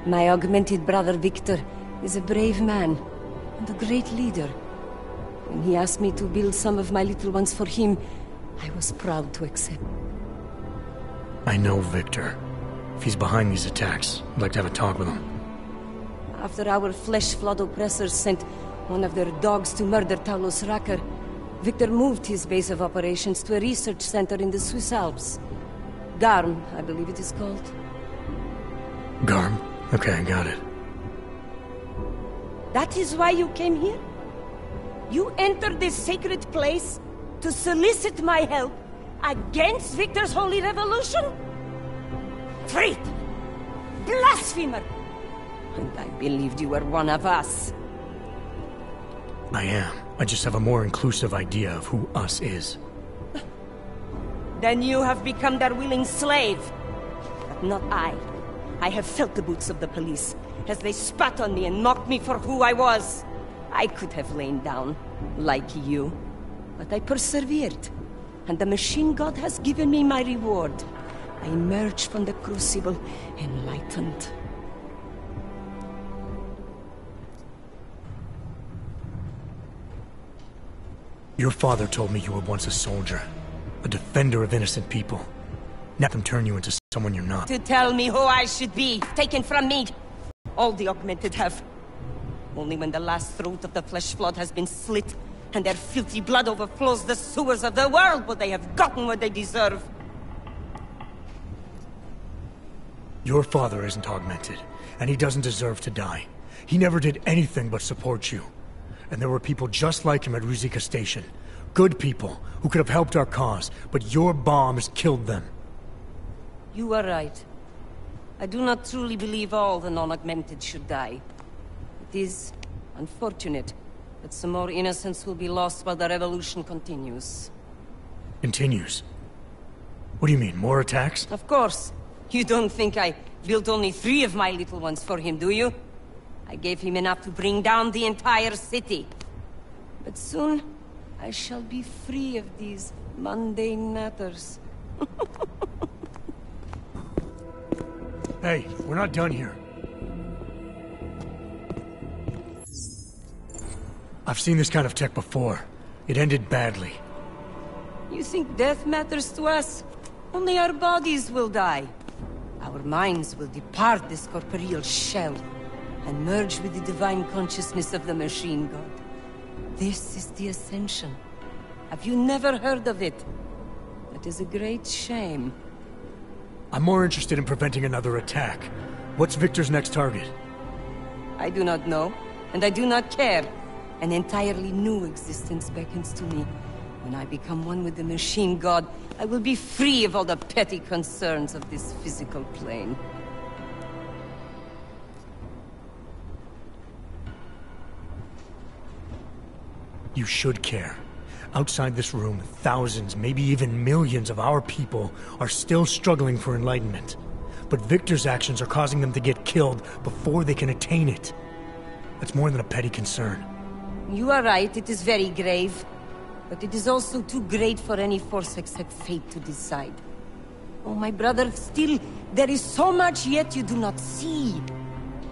My augmented brother Victor is a brave man and a great leader. When he asked me to build some of my little ones for him, I was proud to accept. I know Victor. If he's behind these attacks, I'd like to have a talk with him. After our flesh flood oppressors sent one of their dogs to murder Talos Rucker, Victor moved his base of operations to a research center in the Swiss Alps. Garm, I believe it is called. Garm? Okay, I got it. That is why you came here? You entered this sacred place to solicit my help against Victor's holy revolution? Traitor! Blasphemer! And I believed you were one of us. I am. I just have a more inclusive idea of who us is. Then you have become their willing slave. But not I. I have felt the boots of the police as they spat on me and mocked me for who I was. I could have lain down, like you. But I persevered. And the machine god has given me my reward. I emerged from the crucible enlightened. Your father told me you were once a soldier, a defender of innocent people. Let them turn you into someone you're not. To tell me who I should be, taken from me. All the augmented have. Only when the last throat of the flesh flood has been slit, and their filthy blood overflows the sewers of the world, will they have gotten what they deserve. Your father isn't augmented, and he doesn't deserve to die. He never did anything but support you. And there were people just like him at Ruzicka Station. Good people, who could have helped our cause, but your bombs killed them. You are right. I do not truly believe all the non-augmented should die. It is unfortunate that some more innocents will be lost while the revolution continues. Continues? What do you mean, more attacks? Of course. You don't think I built only three of my little ones for him, do you? I gave him enough to bring down the entire city. But soon, I shall be free of these mundane matters. Hey, we're not done here. I've seen this kind of tech before. It ended badly. You think death matters to us? Only our bodies will die. Our minds will depart this corporeal shell and merge with the divine consciousness of the machine god. This is the Ascension. Have you never heard of it? That is a great shame. I'm more interested in preventing another attack. What's Victor's next target? I do not know, and I do not care. An entirely new existence beckons to me. When I become one with the machine god, I will be free of all the petty concerns of this physical plane. You should care. Outside this room, thousands, maybe even millions of our people are still struggling for enlightenment. But Victor's actions are causing them to get killed before they can attain it. That's more than a petty concern. You are right, it is very grave. But it is also too great for any force except fate to decide. Oh, my brother, still, there is so much yet you do not see.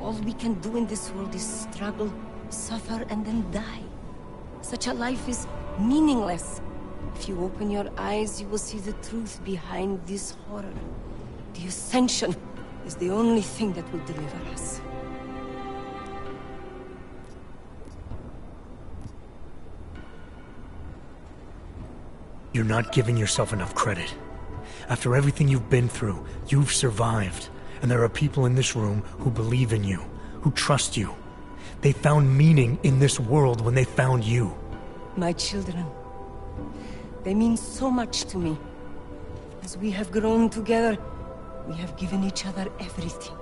All we can do in this world is struggle, suffer, and then die. Such a life is meaningless. If you open your eyes, you will see the truth behind this horror. The Ascension is the only thing that will deliver us. You're not giving yourself enough credit. After everything you've been through, you've survived. And there are people in this room who believe in you, who trust you. They found meaning in this world when they found you. My children. They mean so much to me. As we have grown together, we have given each other everything.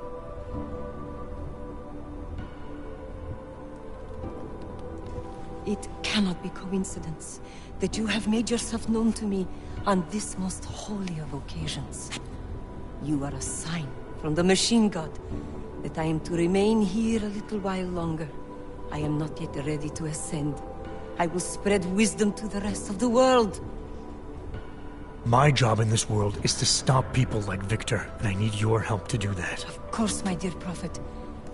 It cannot be coincidence that you have made yourself known to me on this most holy of occasions. You are a sign from the Machine God that I am to remain here a little while longer. I am not yet ready to ascend. I will spread wisdom to the rest of the world. My job in this world is to stop people like Victor, and I need your help to do that. Of course, my dear Prophet.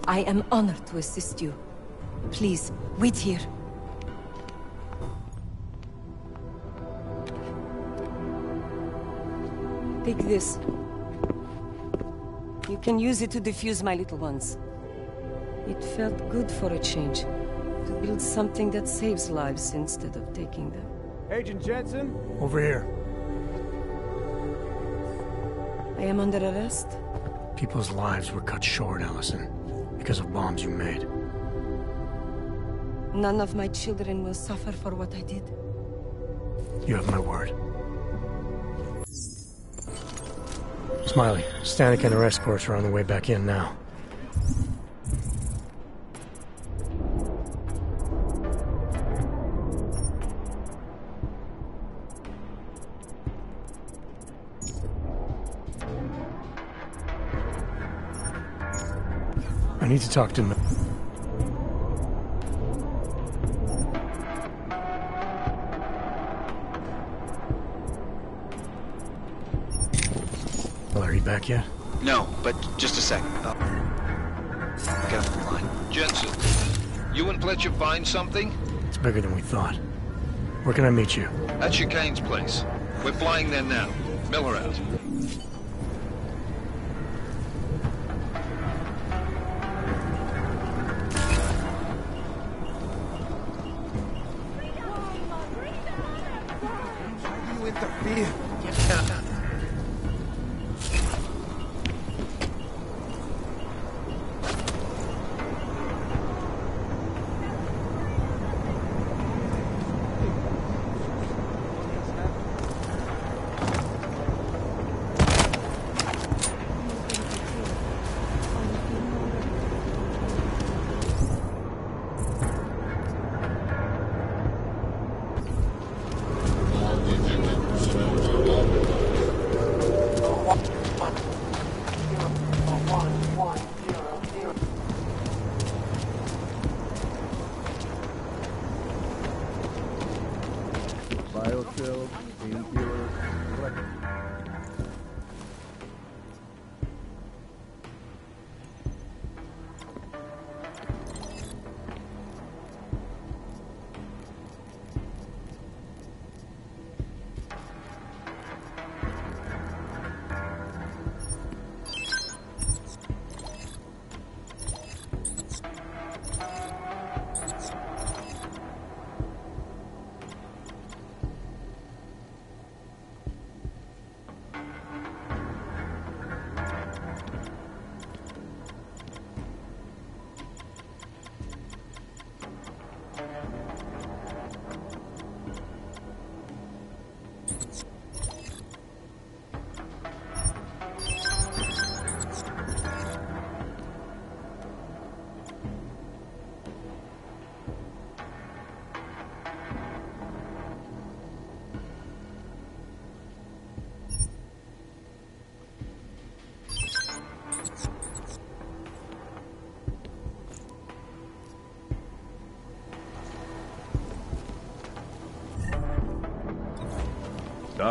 I am honored to assist you. Please, wait here. Take this. You can use it to defuse my little ones. It felt good for a change. To build something that saves lives instead of taking them. Agent Jensen? Over here. I am under arrest? People's lives were cut short, Allison, because of bombs you made. None of my children will suffer for what I did. You have my word. Smiley, Stanek and her escorts are on the way back in now. I need to talk to him. Back yet? No, but just a sec. Uh, get off the line. Jensen, you and Fletcher find something? It's bigger than we thought. Where can I meet you? At Chikane's place. We're flying there now. Miller out.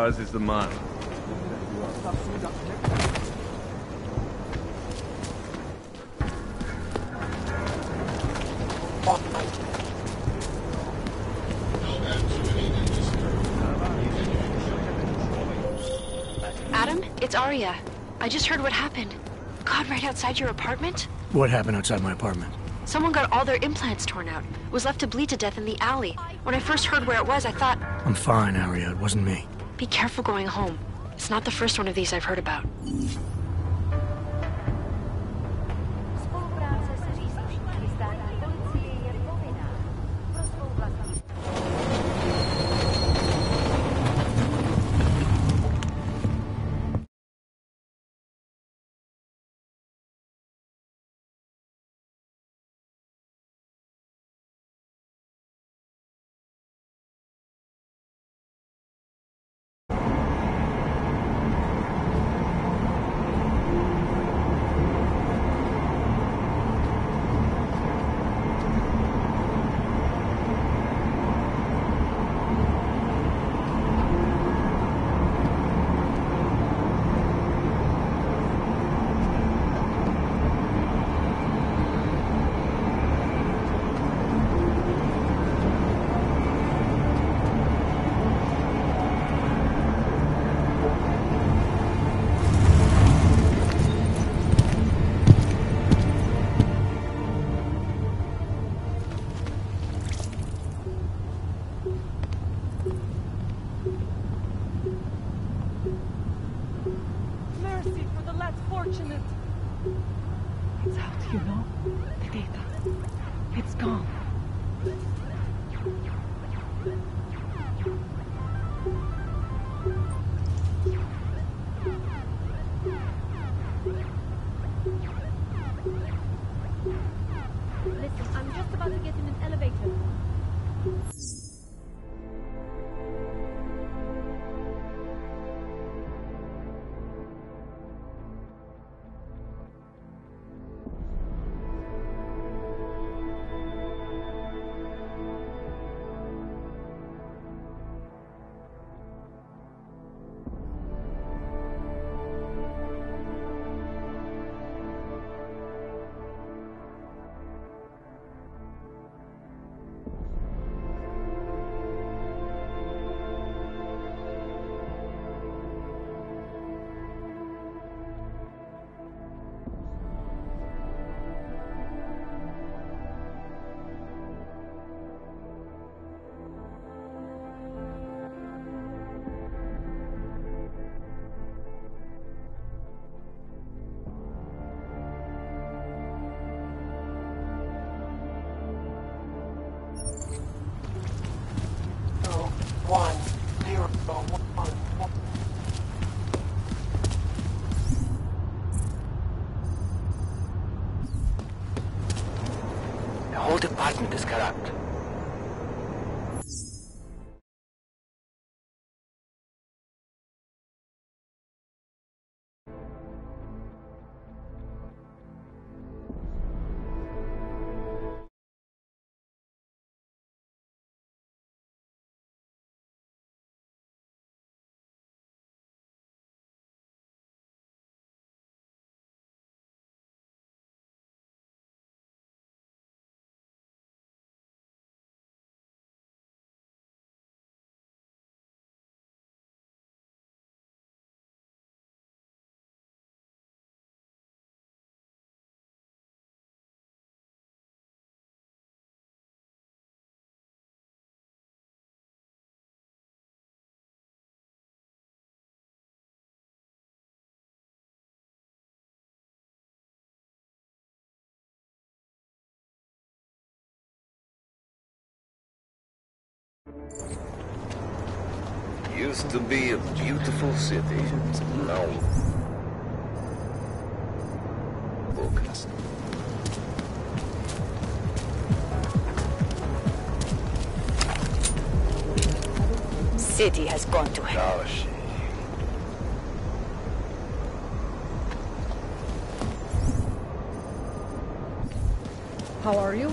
Stars is the man. Adam, it's Arya. I just heard what happened. God, right outside your apartment? What happened outside my apartment? Someone got all their implants torn out. Was left to bleed to death in the alley. When I first heard where it was, I thought, I'm fine, Aria. It wasn't me. Be careful going home. It's not the first one of these I've heard about. Department is corrupt. Used to be a beautiful city. Now. Focus. City has gone to hell. Oh. How are you?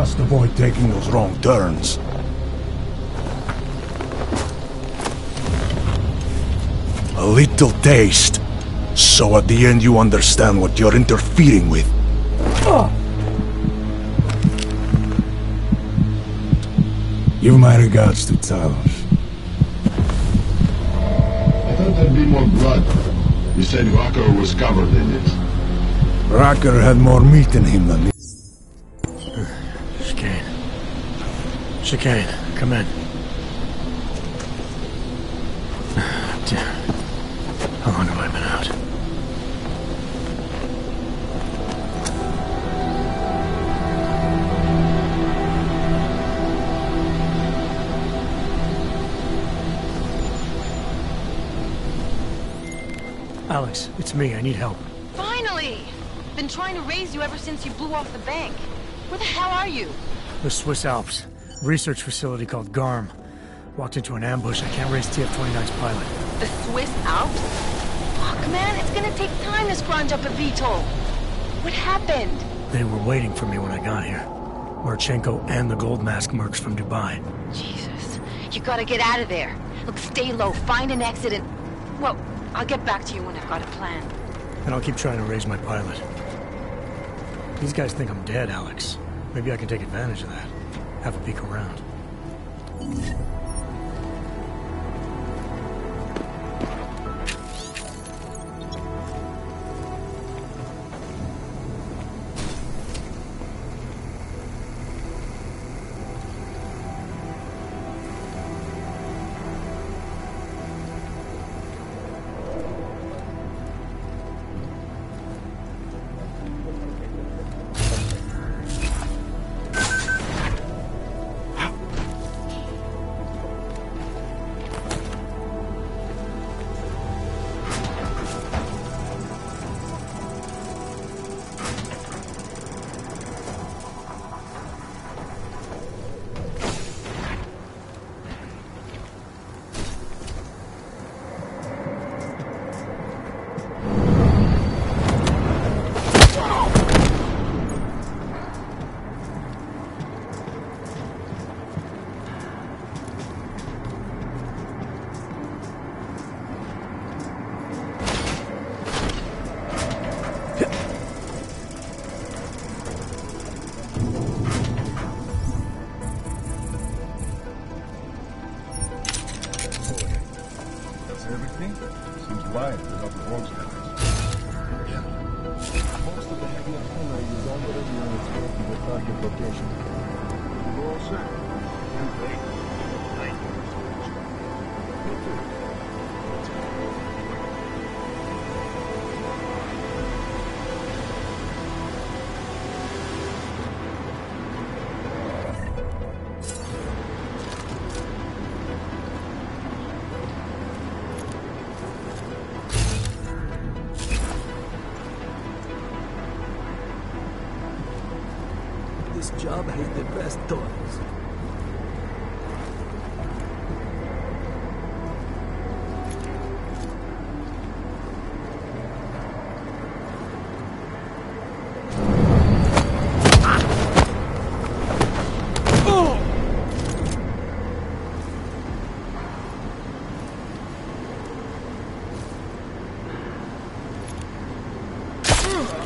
Must avoid taking those wrong turns. A little taste. So at the end you understand what you're interfering with. Ah. Give my regards to Talos. I thought there'd be more blood. You said Walker was covered in it. Rucker had more meat in him than Chikane. Come in. Damn. How long have I been out? Alex, it's me. I need help. Finally! Been trying to raise you ever since you blew off the bank. Where the hell are you? The Swiss Alps. Research facility called GARM. Walked into an ambush. I can't raise TF-29's pilot. The Swiss Alps? Fuck, man, it's gonna take time to scrounge up a VTOL. What happened? They were waiting for me when I got here. Marchenko and the gold mask mercs from Dubai. Jesus. You gotta get out of there. Look, stay low, find an exit and... Well, I'll get back to you when I've got a plan. And I'll keep trying to raise my pilot. These guys think I'm dead, Alex. Maybe I can take advantage of that. Have a peek around.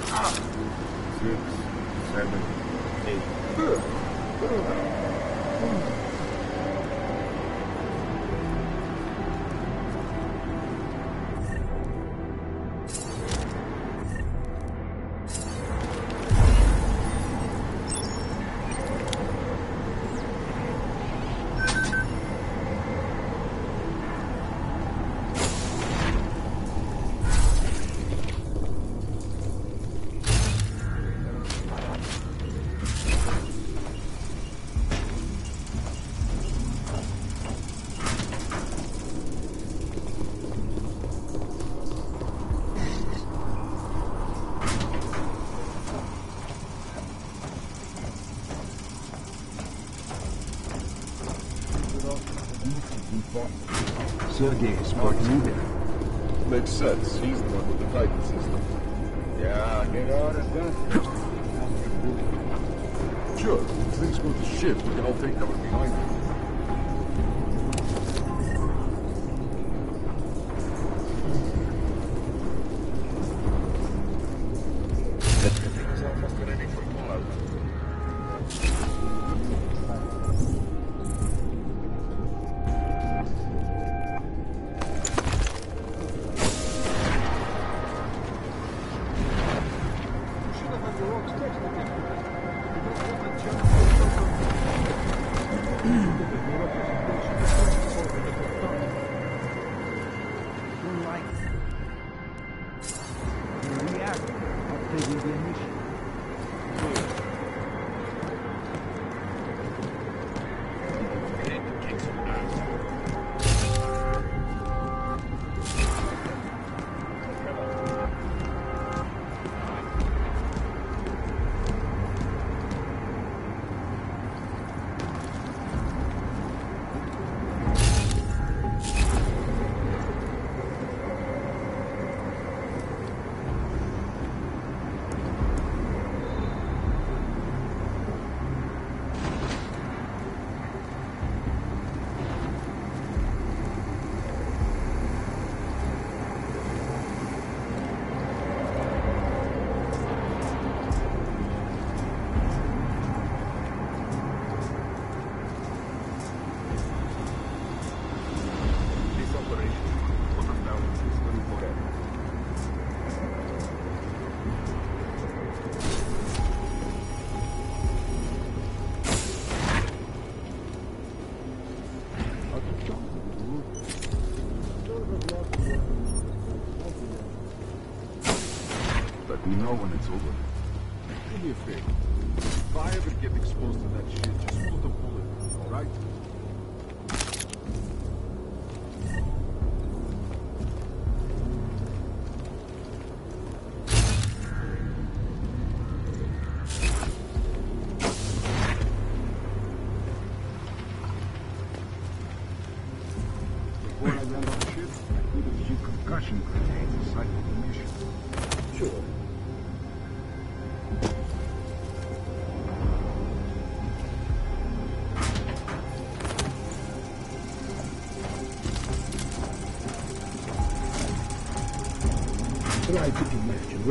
Six, seven, eight. Sergei is part leader. Makes sense. He's the one with the Titan system. Yeah, get out of that. Sure, if things go to shit, we can all take them.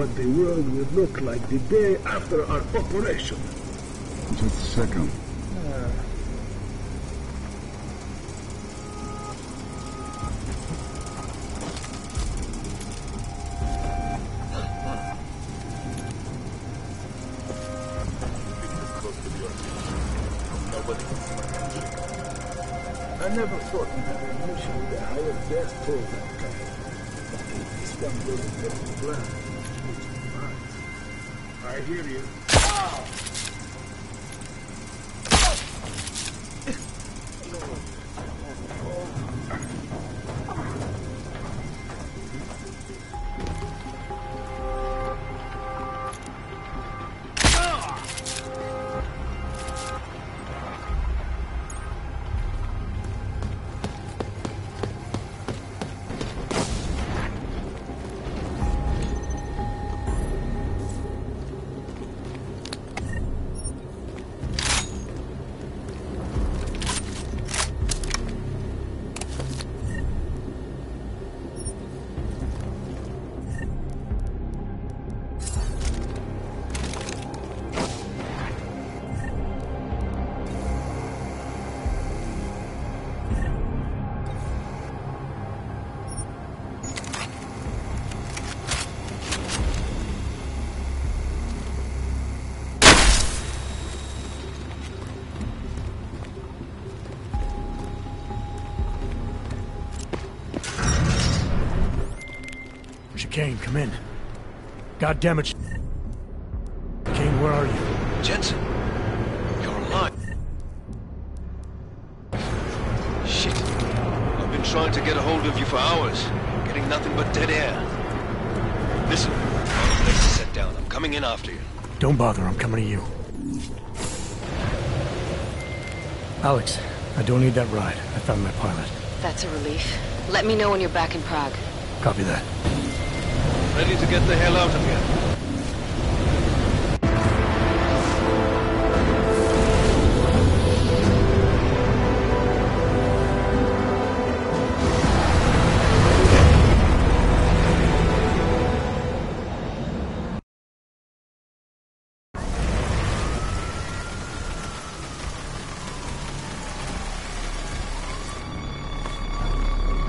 What the world will look like the day after our operation. Just a second. I never thought we had a mission with a higher death toll it's fine. I Chikane, come in. God damn it. Chikane, where are you? Jensen, you're alive. Shit. I've been trying to get a hold of you for hours, getting nothing but dead air. Listen, let's set down. I'm coming in after you. Don't bother, I'm coming to you. Alex, I don't need that ride. I found my pilot. That's a relief. Let me know when you're back in Prague. Copy that. Ready to get the hell out of here.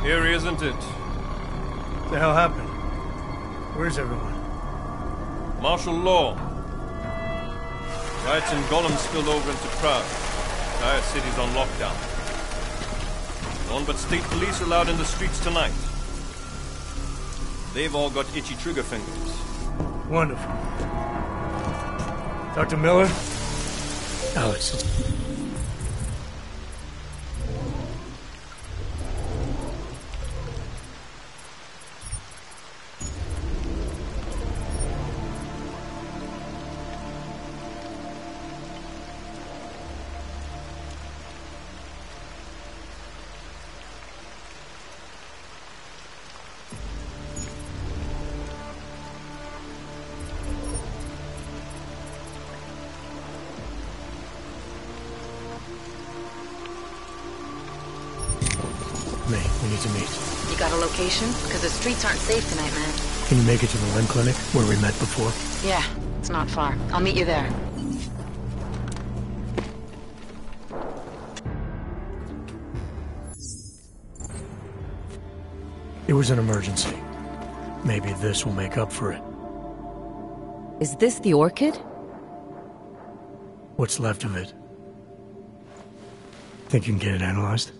Here, isn't it? Allowed in the streets tonight. They've all got itchy trigger fingers. Wonderful. Dr. Miller? Alex. Streets aren't safe tonight, man. Can you make it to the limb clinic where we met before? Yeah, it's not far. I'll meet you there. It was an emergency. Maybe this will make up for it. Is this the orchid? What's left of it? Think you can get it analyzed?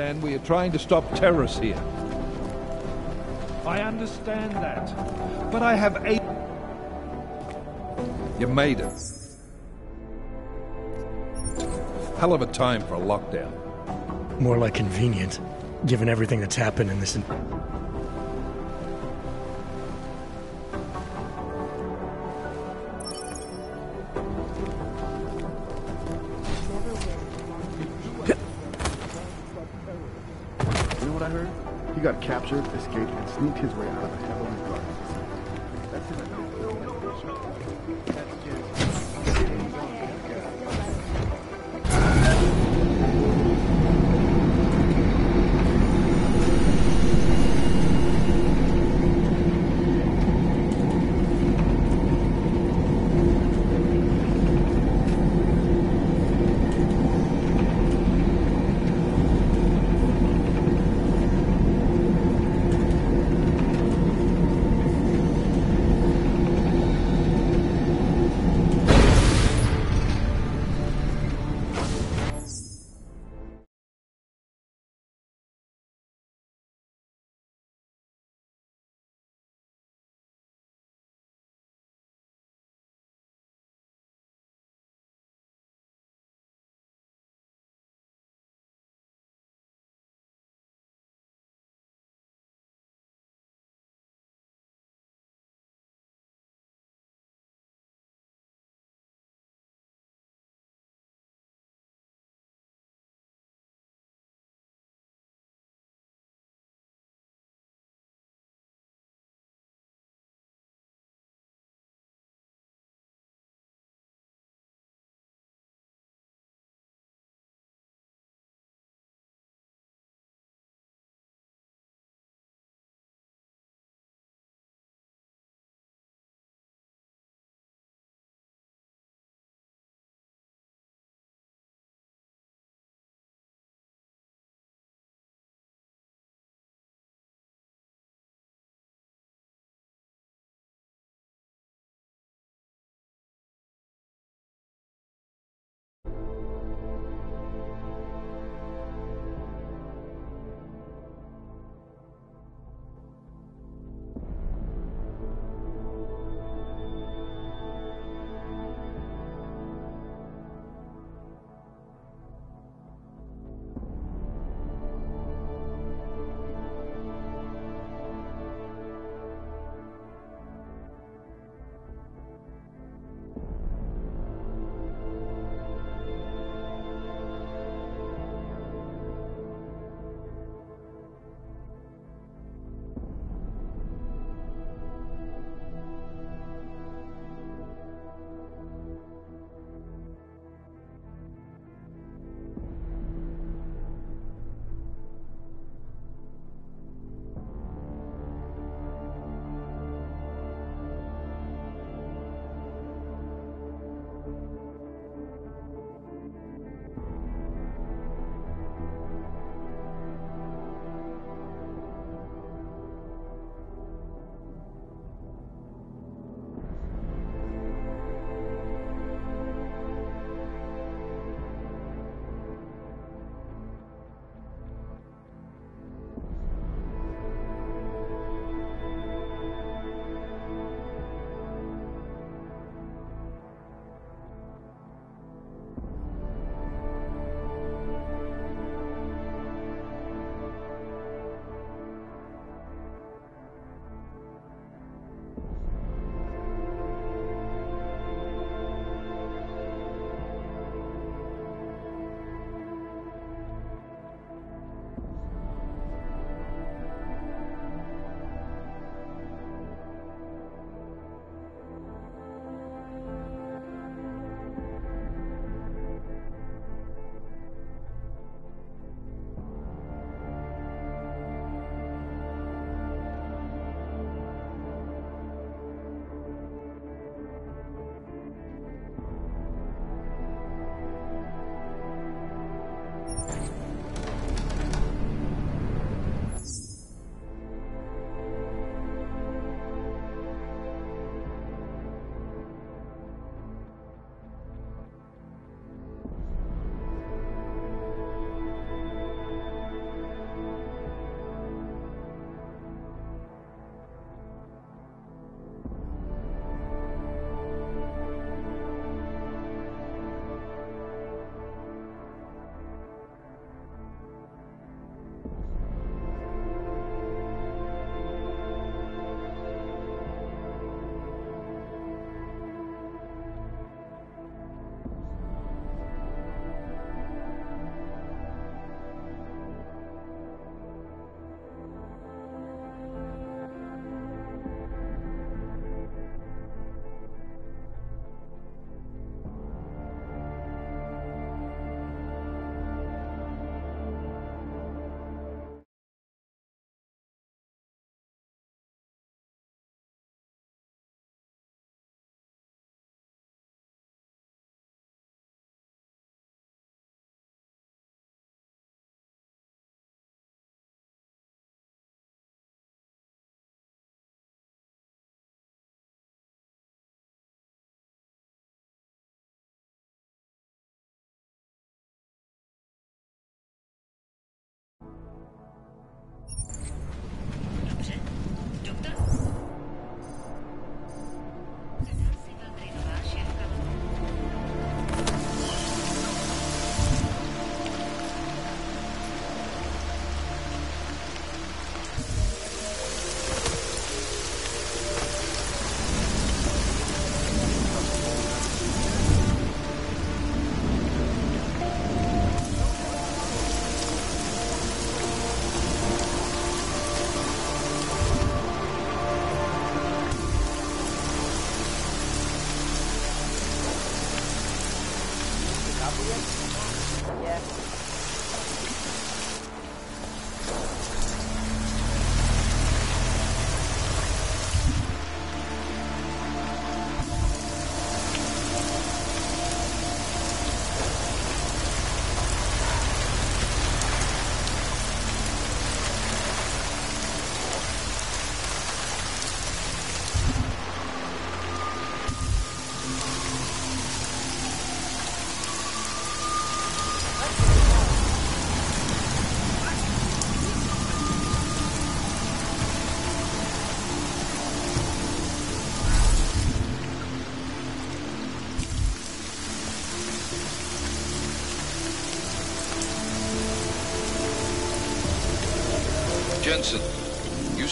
Understand we are trying to stop terrorists here. I understand that. But I have eight. You made it. Hell of a time for a lockdown. More like convenient, given everything that's happened in this. Sneaked his way out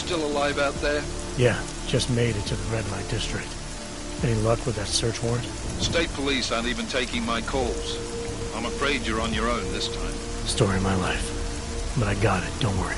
still alive out there? Yeah, just made it to the red light district. Any luck with that search warrant? State police aren't even taking my calls. I'm afraid you're on your own this time. Story of my life. But I got it, don't worry.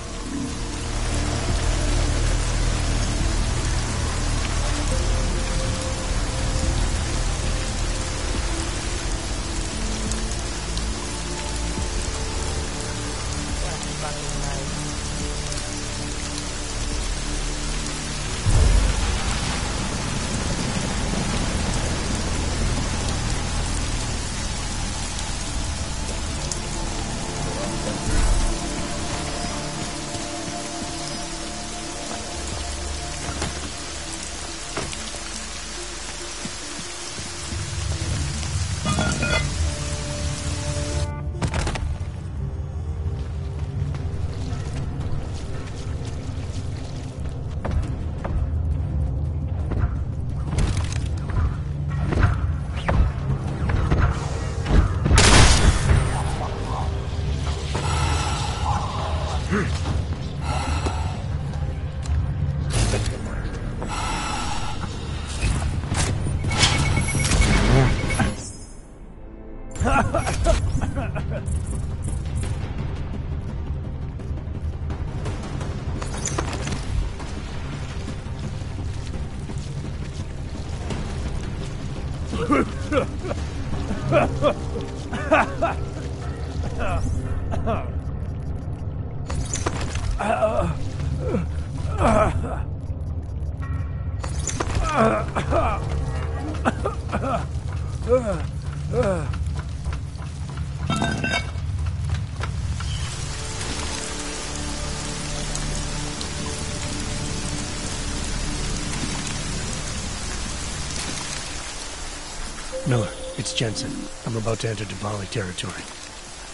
Jensen. I'm about to enter Dvali territory.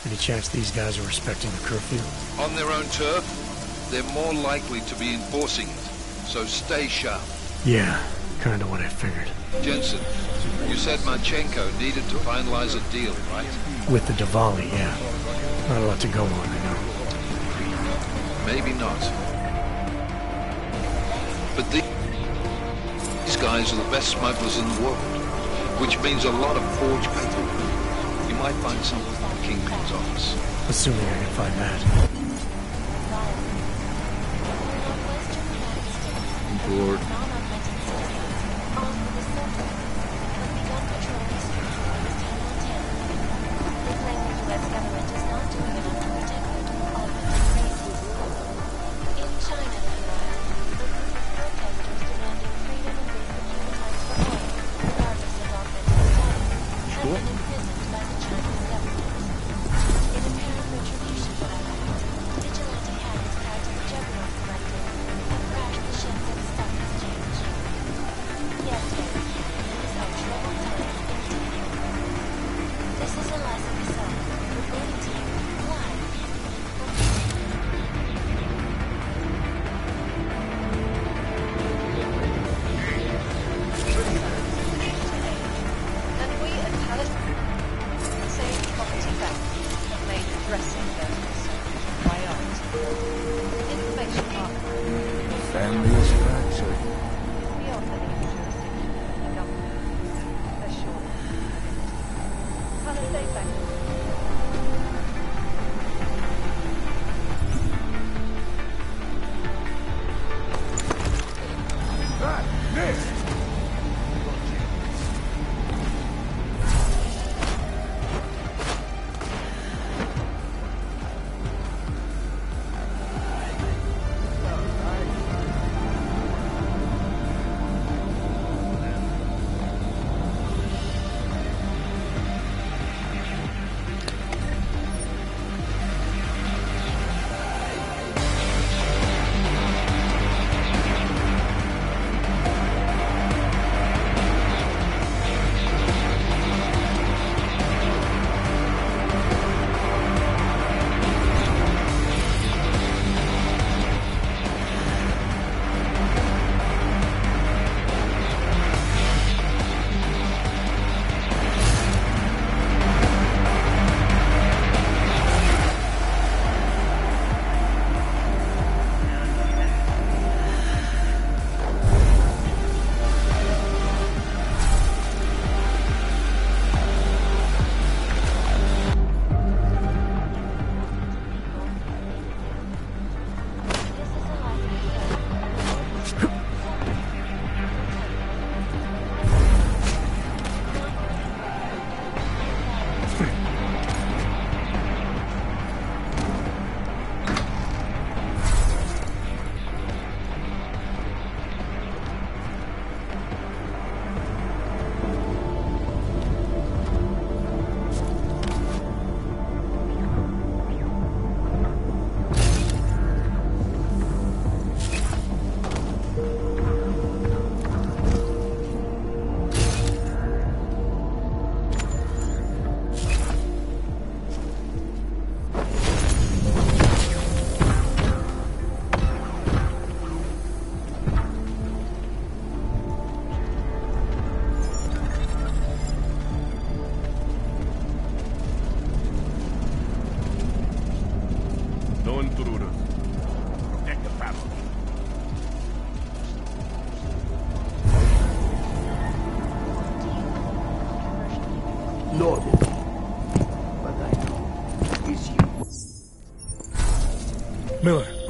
Any chance these guys are respecting the curfew? On their own turf, they're more likely to be enforcing it. So stay sharp. Yeah, kinda what I figured. Jensen, you said Marchenko needed to finalize a deal, right? With the Dvali, yeah. Not a lot to go on, I know. Maybe not. But these guys are the best smugglers in the world, which means a lot of forged paperwork. You might find something in the Kingpin's office. Assuming I can find that. Bored.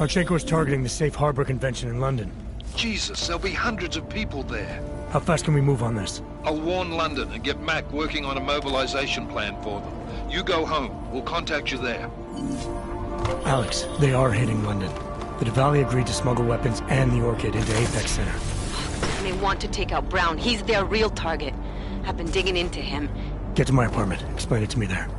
Miller, Marchenko is targeting the Safe Harbor Convention in London. Jesus, there'll be hundreds of people there. How fast can we move on this? I'll warn London and get Mac working on a mobilization plan for them. You go home. We'll contact you there. Alex, they are hitting London. The Dvali agreed to smuggle weapons and the Orchid into Apex Center. And they want to take out Brown. He's their real target. I've been digging into him. Get to my apartment. Explain it to me there.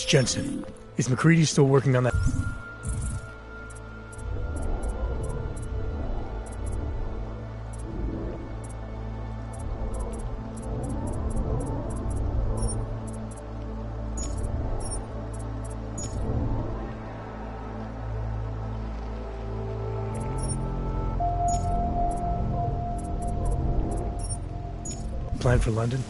It's Jensen. Is MacReady still working on that? Plan for London?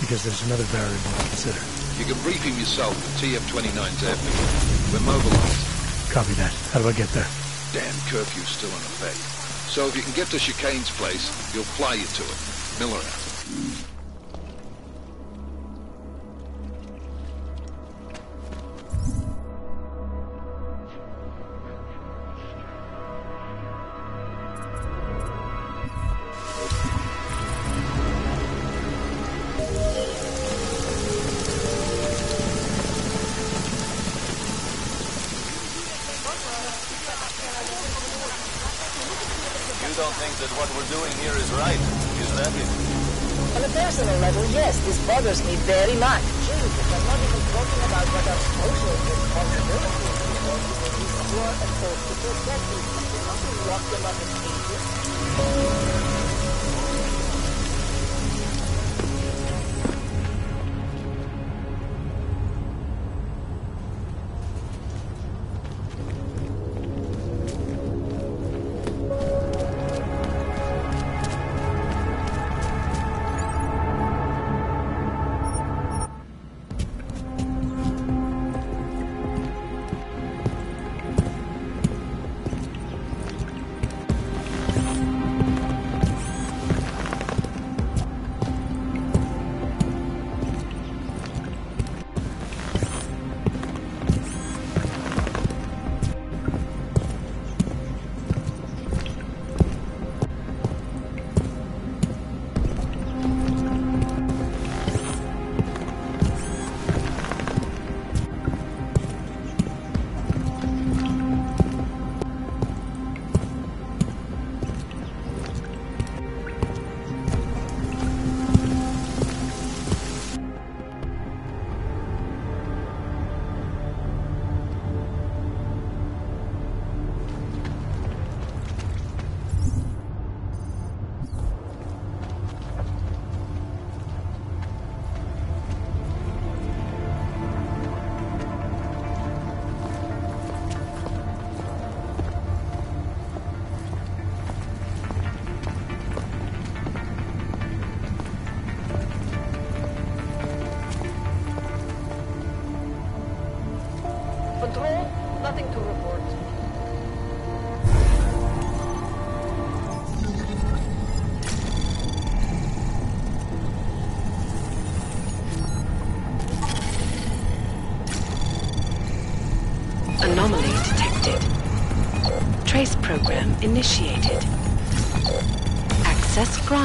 Because there's another variable to consider. You can brief him yourself at TF-29's airfield. We're mobilized. Copy that. How do I get there? Damn curfew's still in effect. So if you can get to Chikane's place, he'll fly you to it. Miller out.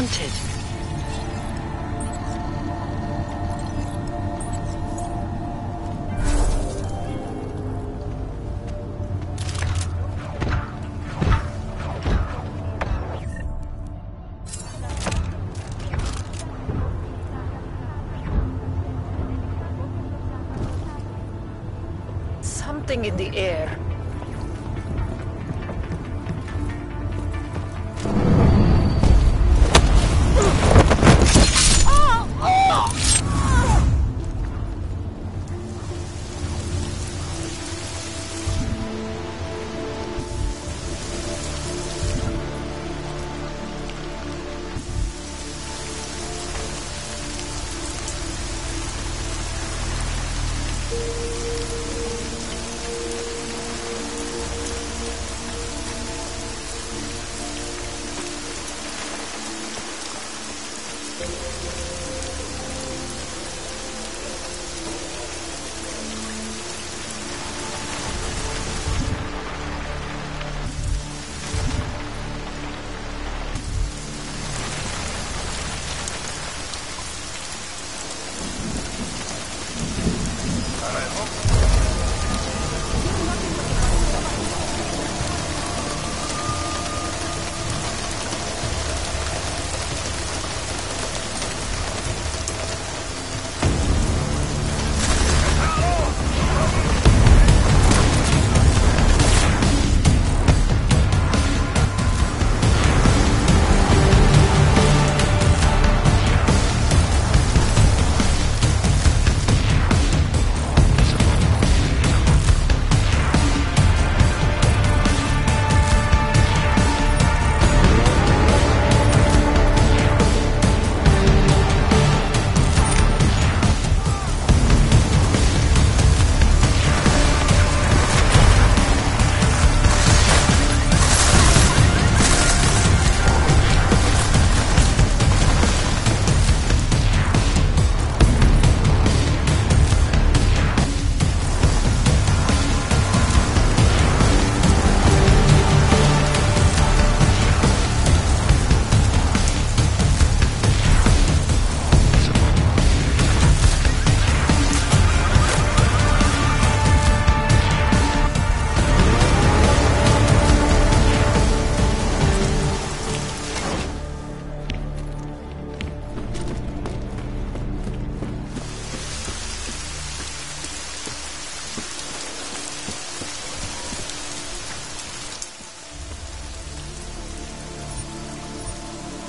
Granted. Something in the air.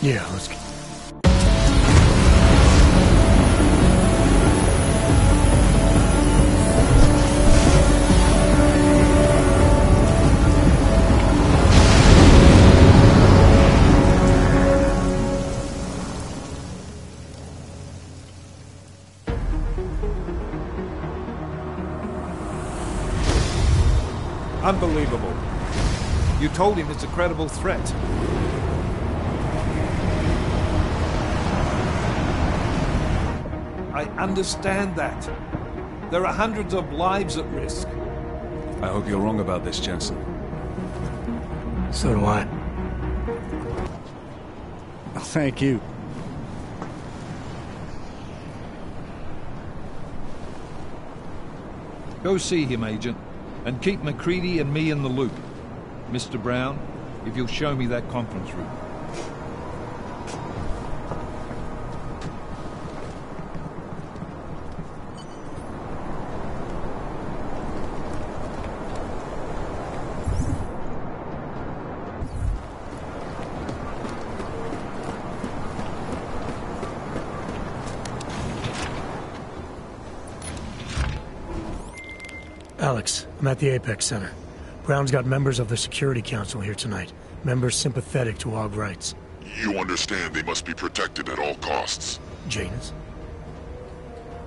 Yeah, let's go. Unbelievable. You told him it's a credible threat. Understand that. There are hundreds of lives at risk. I hope you're wrong about this, Jensen. So do I. Thank you. Go see him, Agent, and keep MacReady and me in the loop. Mr. Brown, if you'll show me that conference room. I'm at the Apex Center. Brown's got members of the Security Council here tonight. Members sympathetic to AUG rights. You understand they must be protected at all costs. Janus?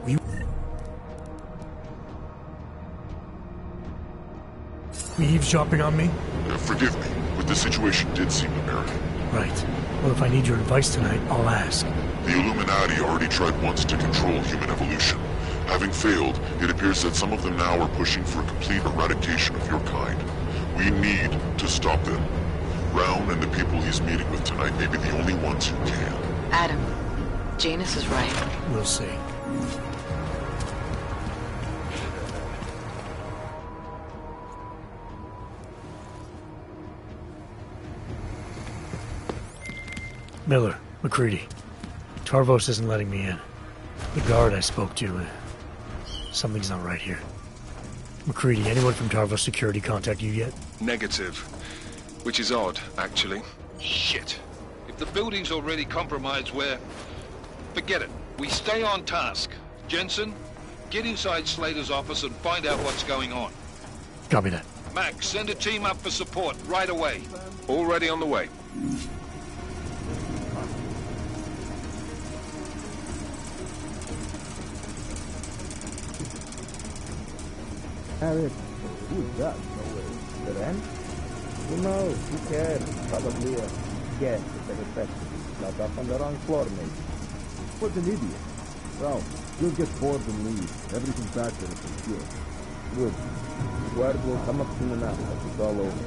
We... We eavesdropping on me? Uh, forgive me, but the situation did seem American. Right. Well, if I need your advice tonight, I'll ask. The Illuminati already tried once to control human evolution. Having failed, it appears that some of them now are pushing for a complete eradication of your kind. We need to stop them. Brown and the people he's meeting with tonight may be the only ones who can. Adam, Janus is right. We'll see. Miller, MacReady. Tarvos isn't letting me in. The guard I spoke to, uh, something's not right here. MacReady, anyone from Tarvos Security contact you yet? Negative. Which is odd, actually. Shit. If the building's already compromised, we're... Forget it. We stay on task. Jensen, get inside Slater's office and find out what's going on. Copy that. Max, send a team up for support right away. Already on the way. Harriet, who's that? No way. The rent? Who knows? Who cares? Probably a guest at the reception. Not up on the wrong floor, maybe. What an idiot. Well, you'll get bored and leave. Everything's back there is secure. Good. Word will come up soon enough that it's all over.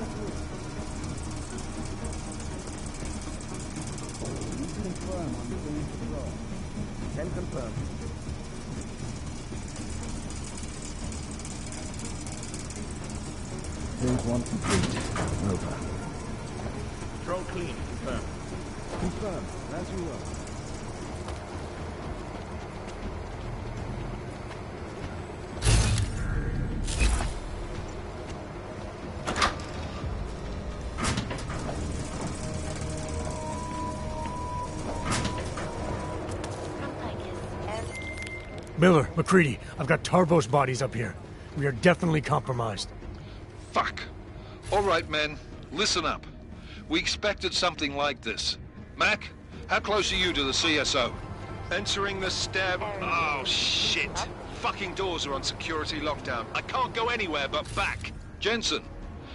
Can confirm. Phase one complete. Over. Control clean. Confirmed. Confirm. As you will. Miller, MacReady, I've got Tarvos bodies up here. We are definitely compromised. Fuck. All right, men. Listen up. We expected something like this. Mac, how close are you to the CSO? Entering the stab. Oh, shit. Fucking doors are on security lockdown. I can't go anywhere but back. Jensen,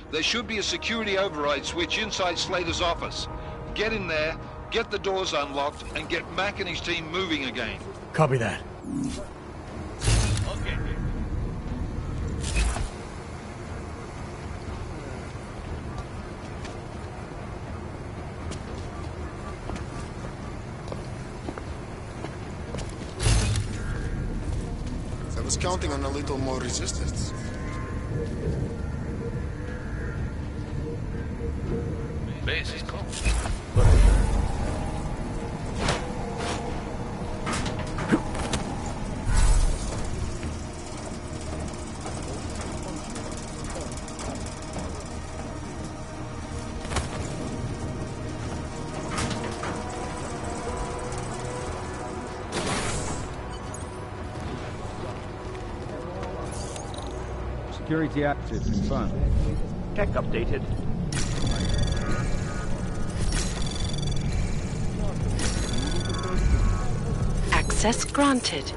there should be a security override switch inside Slater's office. Get in there, get the doors unlocked, and get Mac and his team moving again. Copy that. Okay. Was counting on a little more resistance. Base is. Security active. Confirm. Tech updated. Access granted.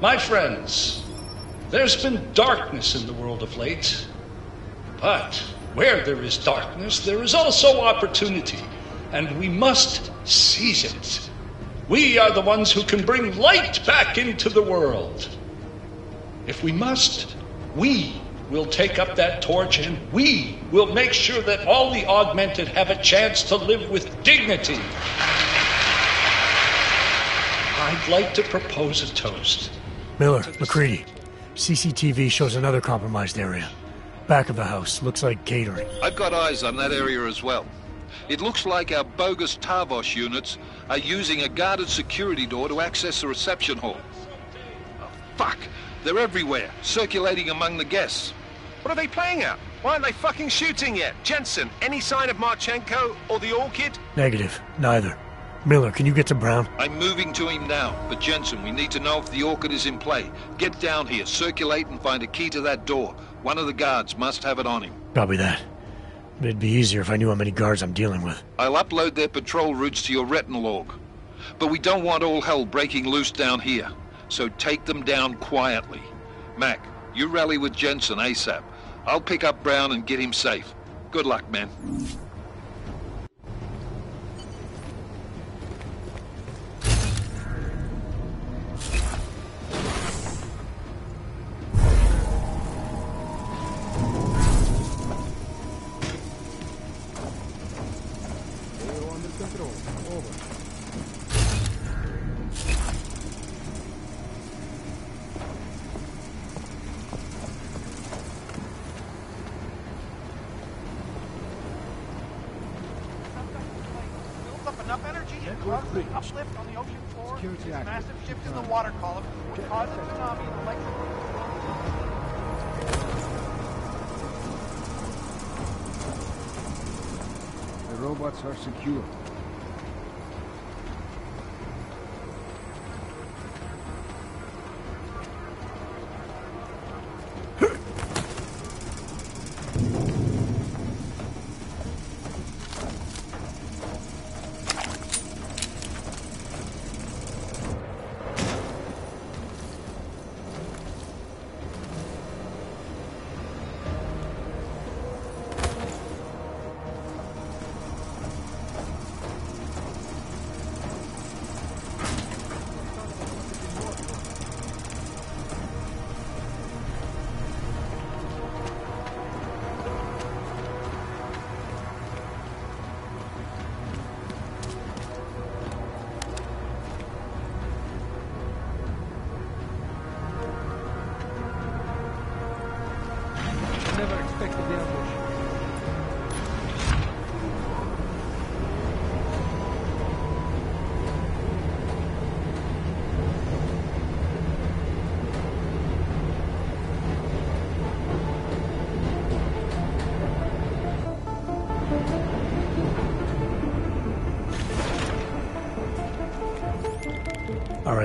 My friends, there's been darkness in the world of late. But where there is darkness, there is also opportunity, and we must seize it. We are the ones who can bring light back into the world. If we must, we will take up that torch and we will make sure that all the augmented have a chance to live with dignity. I'd like to propose a toast. Miller, MacReady. CCTV shows another compromised area. Back of the house. Looks like catering. I've got eyes on that area as well. It looks like our bogus Tarvos units are using a guarded security door to access the reception hall. Oh, fuck! They're everywhere, circulating among the guests. What are they playing at? Why aren't they fucking shooting yet? Jensen, any sign of Marchenko or the Orchid? Negative. Neither. Miller, can you get to Brown? I'm moving to him now, but Jensen, we need to know if the Orchid is in play. Get down here, circulate, and find a key to that door. One of the guards must have it on him. Copy that. It'd be easier if I knew how many guards I'm dealing with. I'll upload their patrol routes to your retinal log. But we don't want all hell breaking loose down here. So take them down quietly. Mac, you rally with Jensen ASAP. I'll pick up Brown and get him safe. Good luck, man.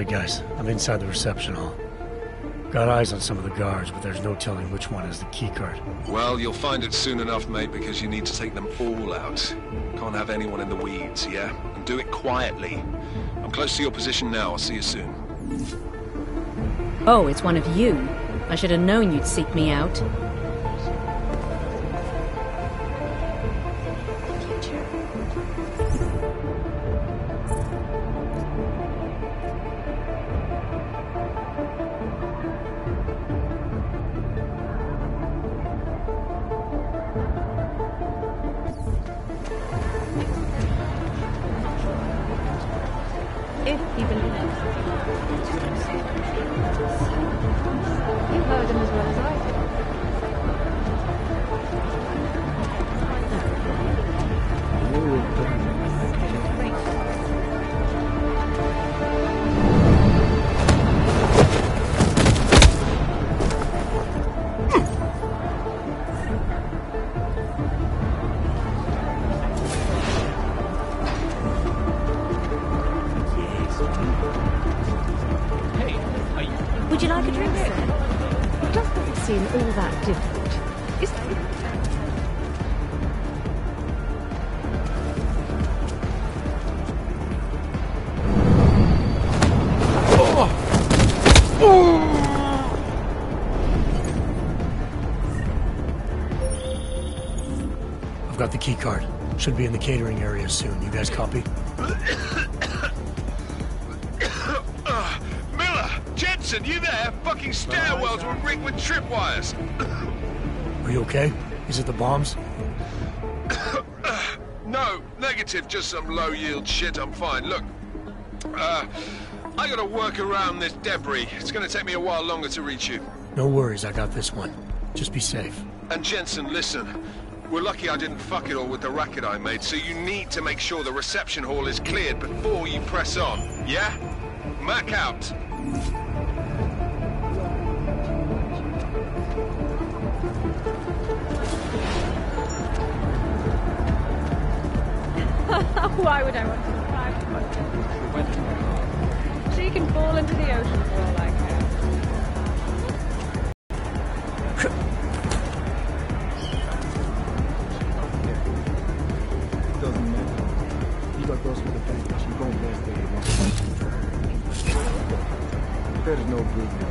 Alright, guys. I'm inside the reception hall. Got eyes on some of the guards, but there's no telling which one has the keycard. Well, you'll find it soon enough, mate, because you need to take them all out. Can't have anyone in the weeds, yeah? And do it quietly. I'm close to your position now. I'll see you soon. Oh, it's one of you. I should have known you'd seek me out. The keycard. Should be in the catering area soon. You guys copy? Miller! Jensen, you there? Fucking stairwells were rigged with tripwires. Are you okay? Is it the bombs? No, negative, just some low-yield shit. I'm fine. Look, uh, I gotta work around this debris. It's gonna take me a while longer to reach you. No worries, I got this one. Just be safe. And Jensen, listen. We're lucky I didn't fuck it all with the racket I made, so you need to make sure the reception hall is cleared before you press on. Yeah? Mac out. Why would I want to my She can fall into the ocean for all I no good there.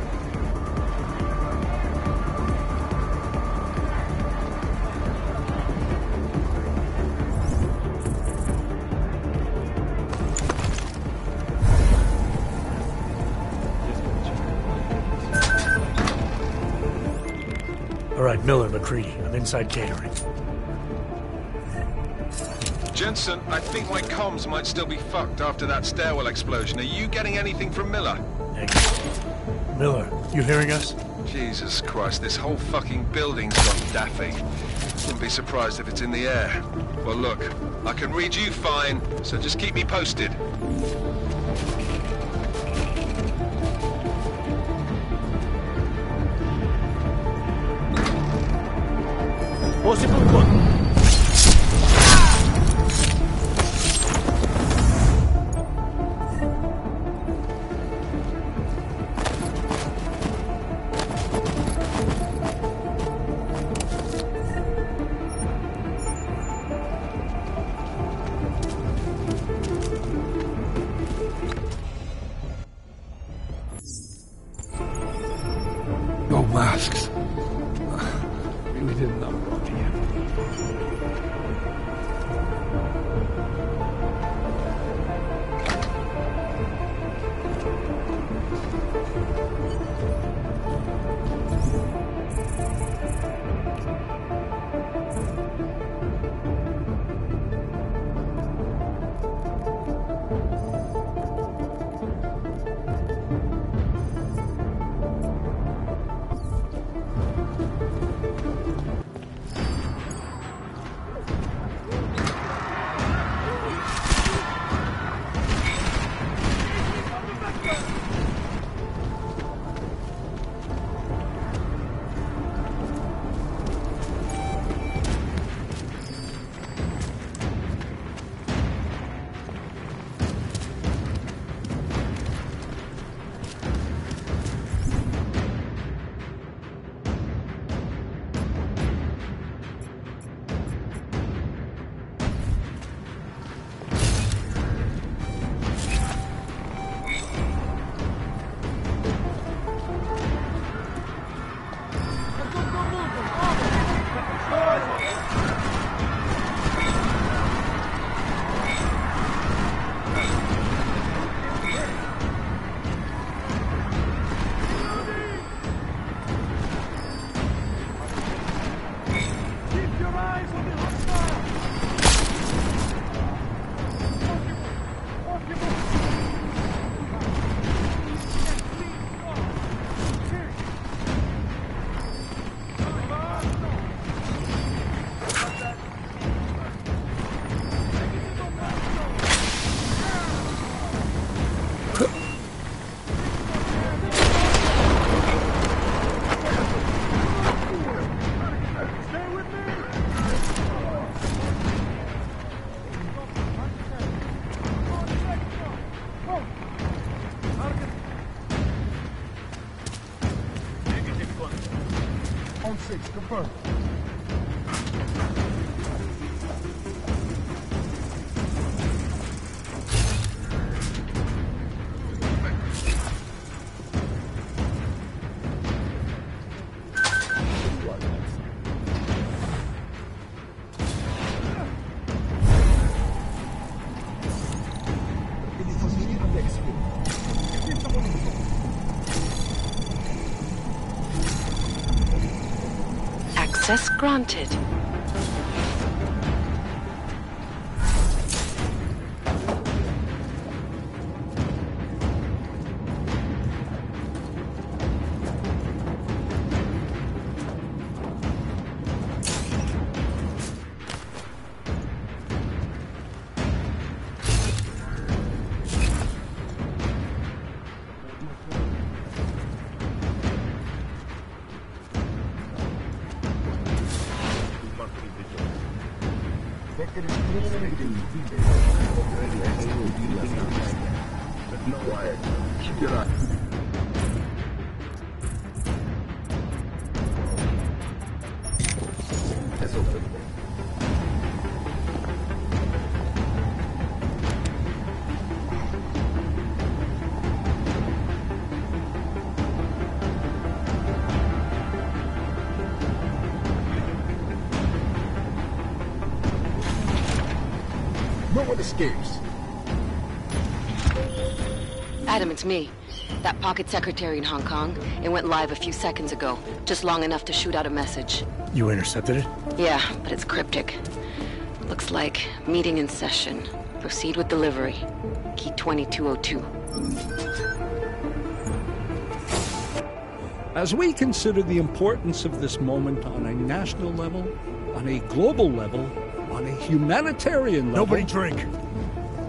Alright, Miller, MacReady. I'm inside catering. Jensen, I think my comms might still be fucked after that stairwell explosion. Are you getting anything from Miller? Miller, you hearing us? Jesus Christ, this whole fucking building's gone daffy. Wouldn't be surprised if it's in the air. Well, look, I can read you fine, so just keep me posted. Possible Access granted. It's me. That pocket secretary in Hong Kong. It went live a few seconds ago. Just long enough to shoot out a message. You intercepted it? Yeah, but it's cryptic. Looks like meeting in session. Proceed with delivery. Key 2202. As we consider the importance of this moment on a national level, on a global level, on a humanitarian level. Nobody drink.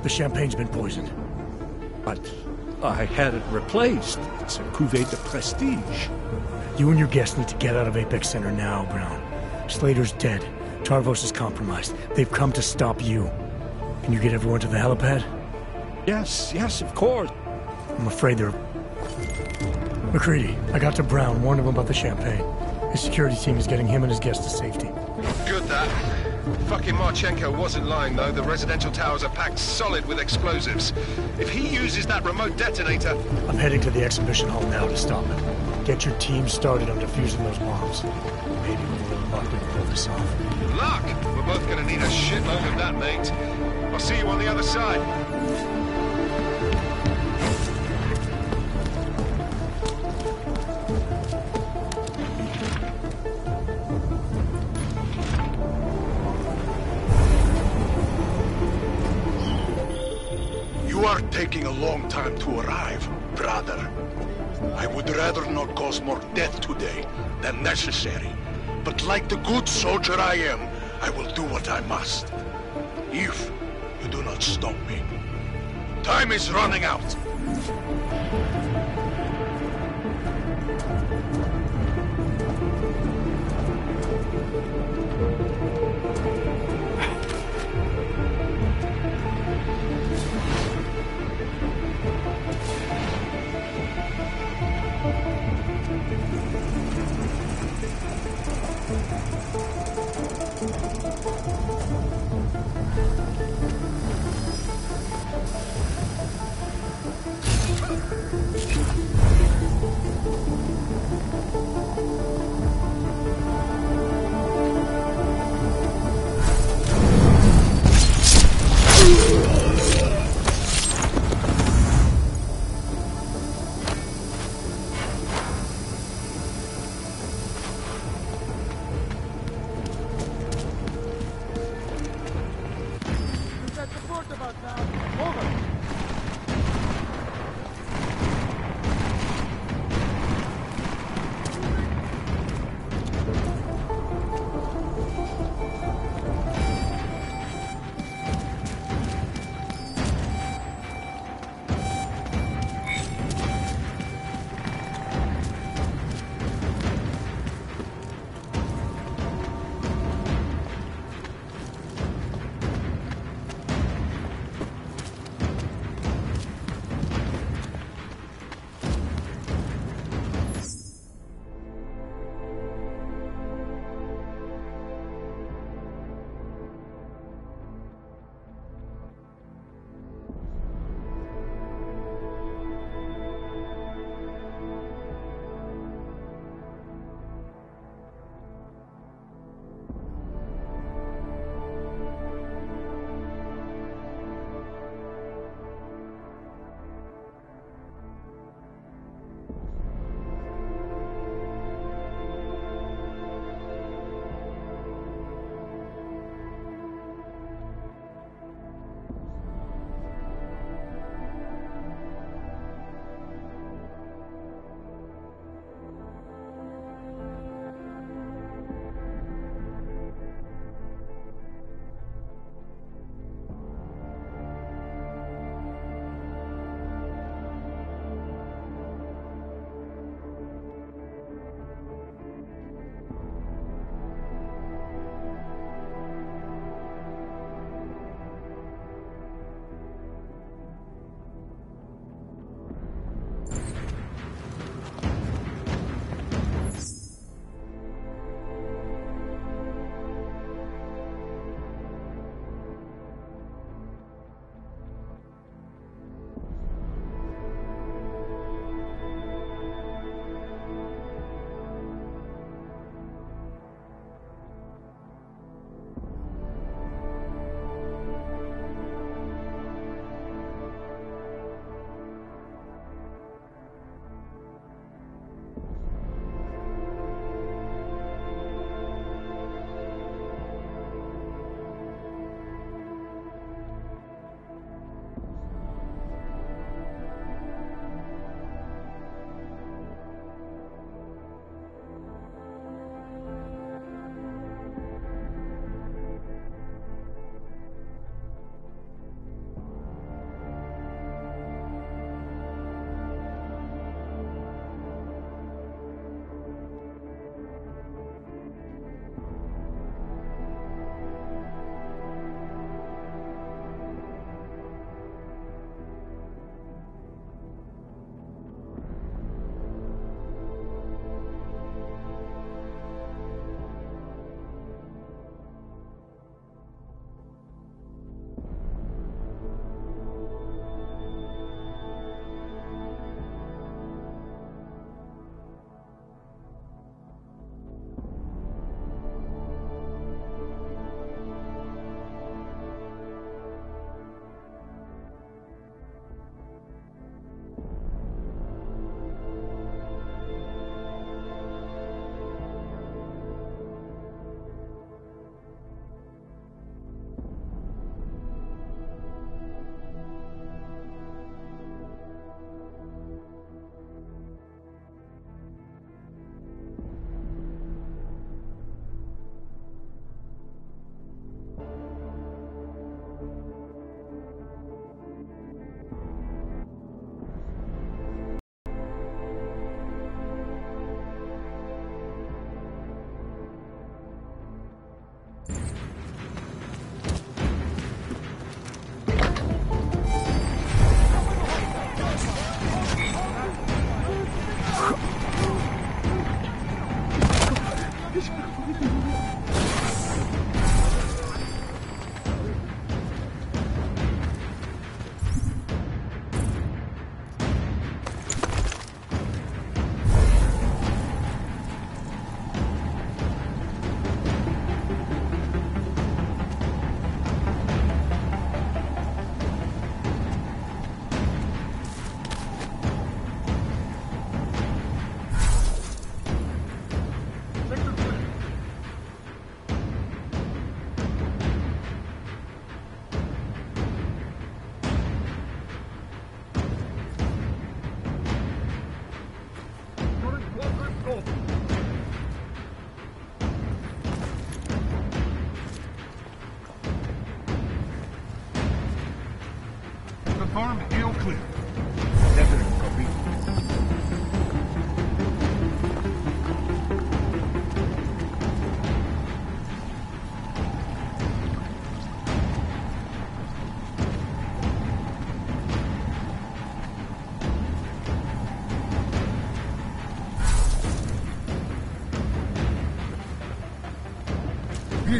The champagne's been poisoned. But I had it replaced. It's a cuvée de prestige. You and your guests need to get out of Apex Center now, Brown. Slater's dead. Tarvos is compromised. They've come to stop you. Can you get everyone to the helipad? Yes, yes, of course. I'm afraid they're... MacReady, I got to Brown, warned him about the champagne. His security team is getting him and his guests to safety. Fucking Marchenko wasn't lying, though. The residential towers are packed solid with explosives. If he uses that remote detonator... I'm heading to the exhibition hall now to stop it. Get your team started on defusing those bombs. Maybe with a little luck we can pull this off. Luck! We're both gonna need a shitload of that, mate. I'll see you on the other side. taking a long time to arrive, brother. I would rather not cause more death today than necessary. But like the good soldier I am, I will do what I must. If you do not stop me. Time is running out. Thank you.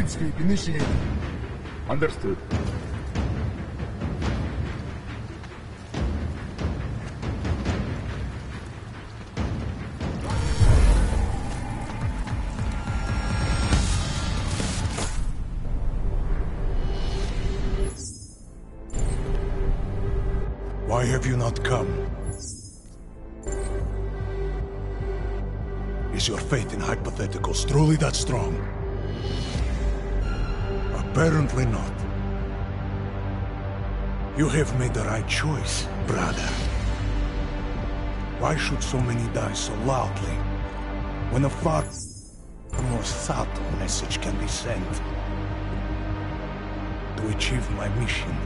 Greenscape initiated. Understood. Why have you not come? Is your faith in hypotheticals truly that strong? You have made the right choice, brother. Why should so many die so loudly when a far more subtle message can be sent? To achieve my mission,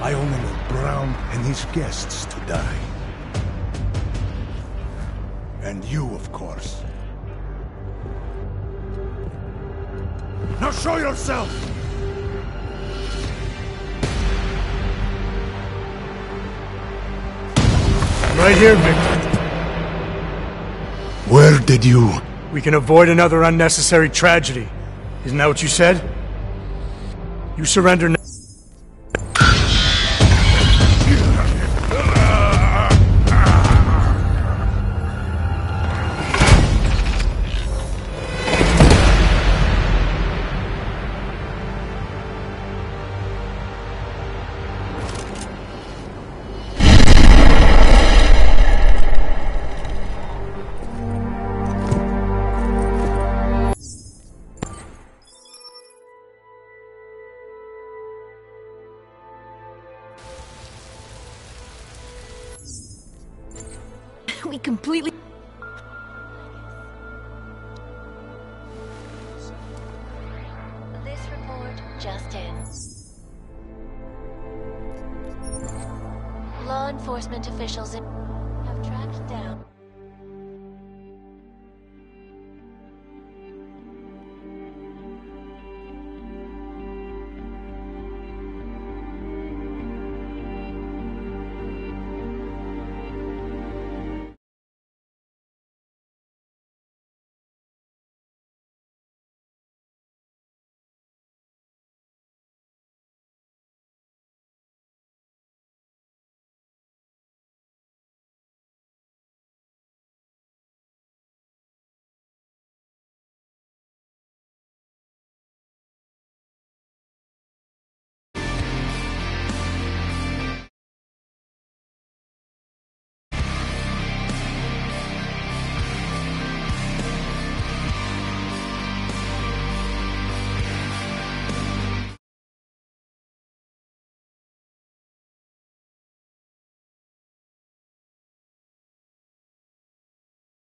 I only want Brown and his guests to die. And you, of course. Now show yourself! Right here, Victor. Where did you... We can avoid another unnecessary tragedy. Isn't that what you said? You surrender now.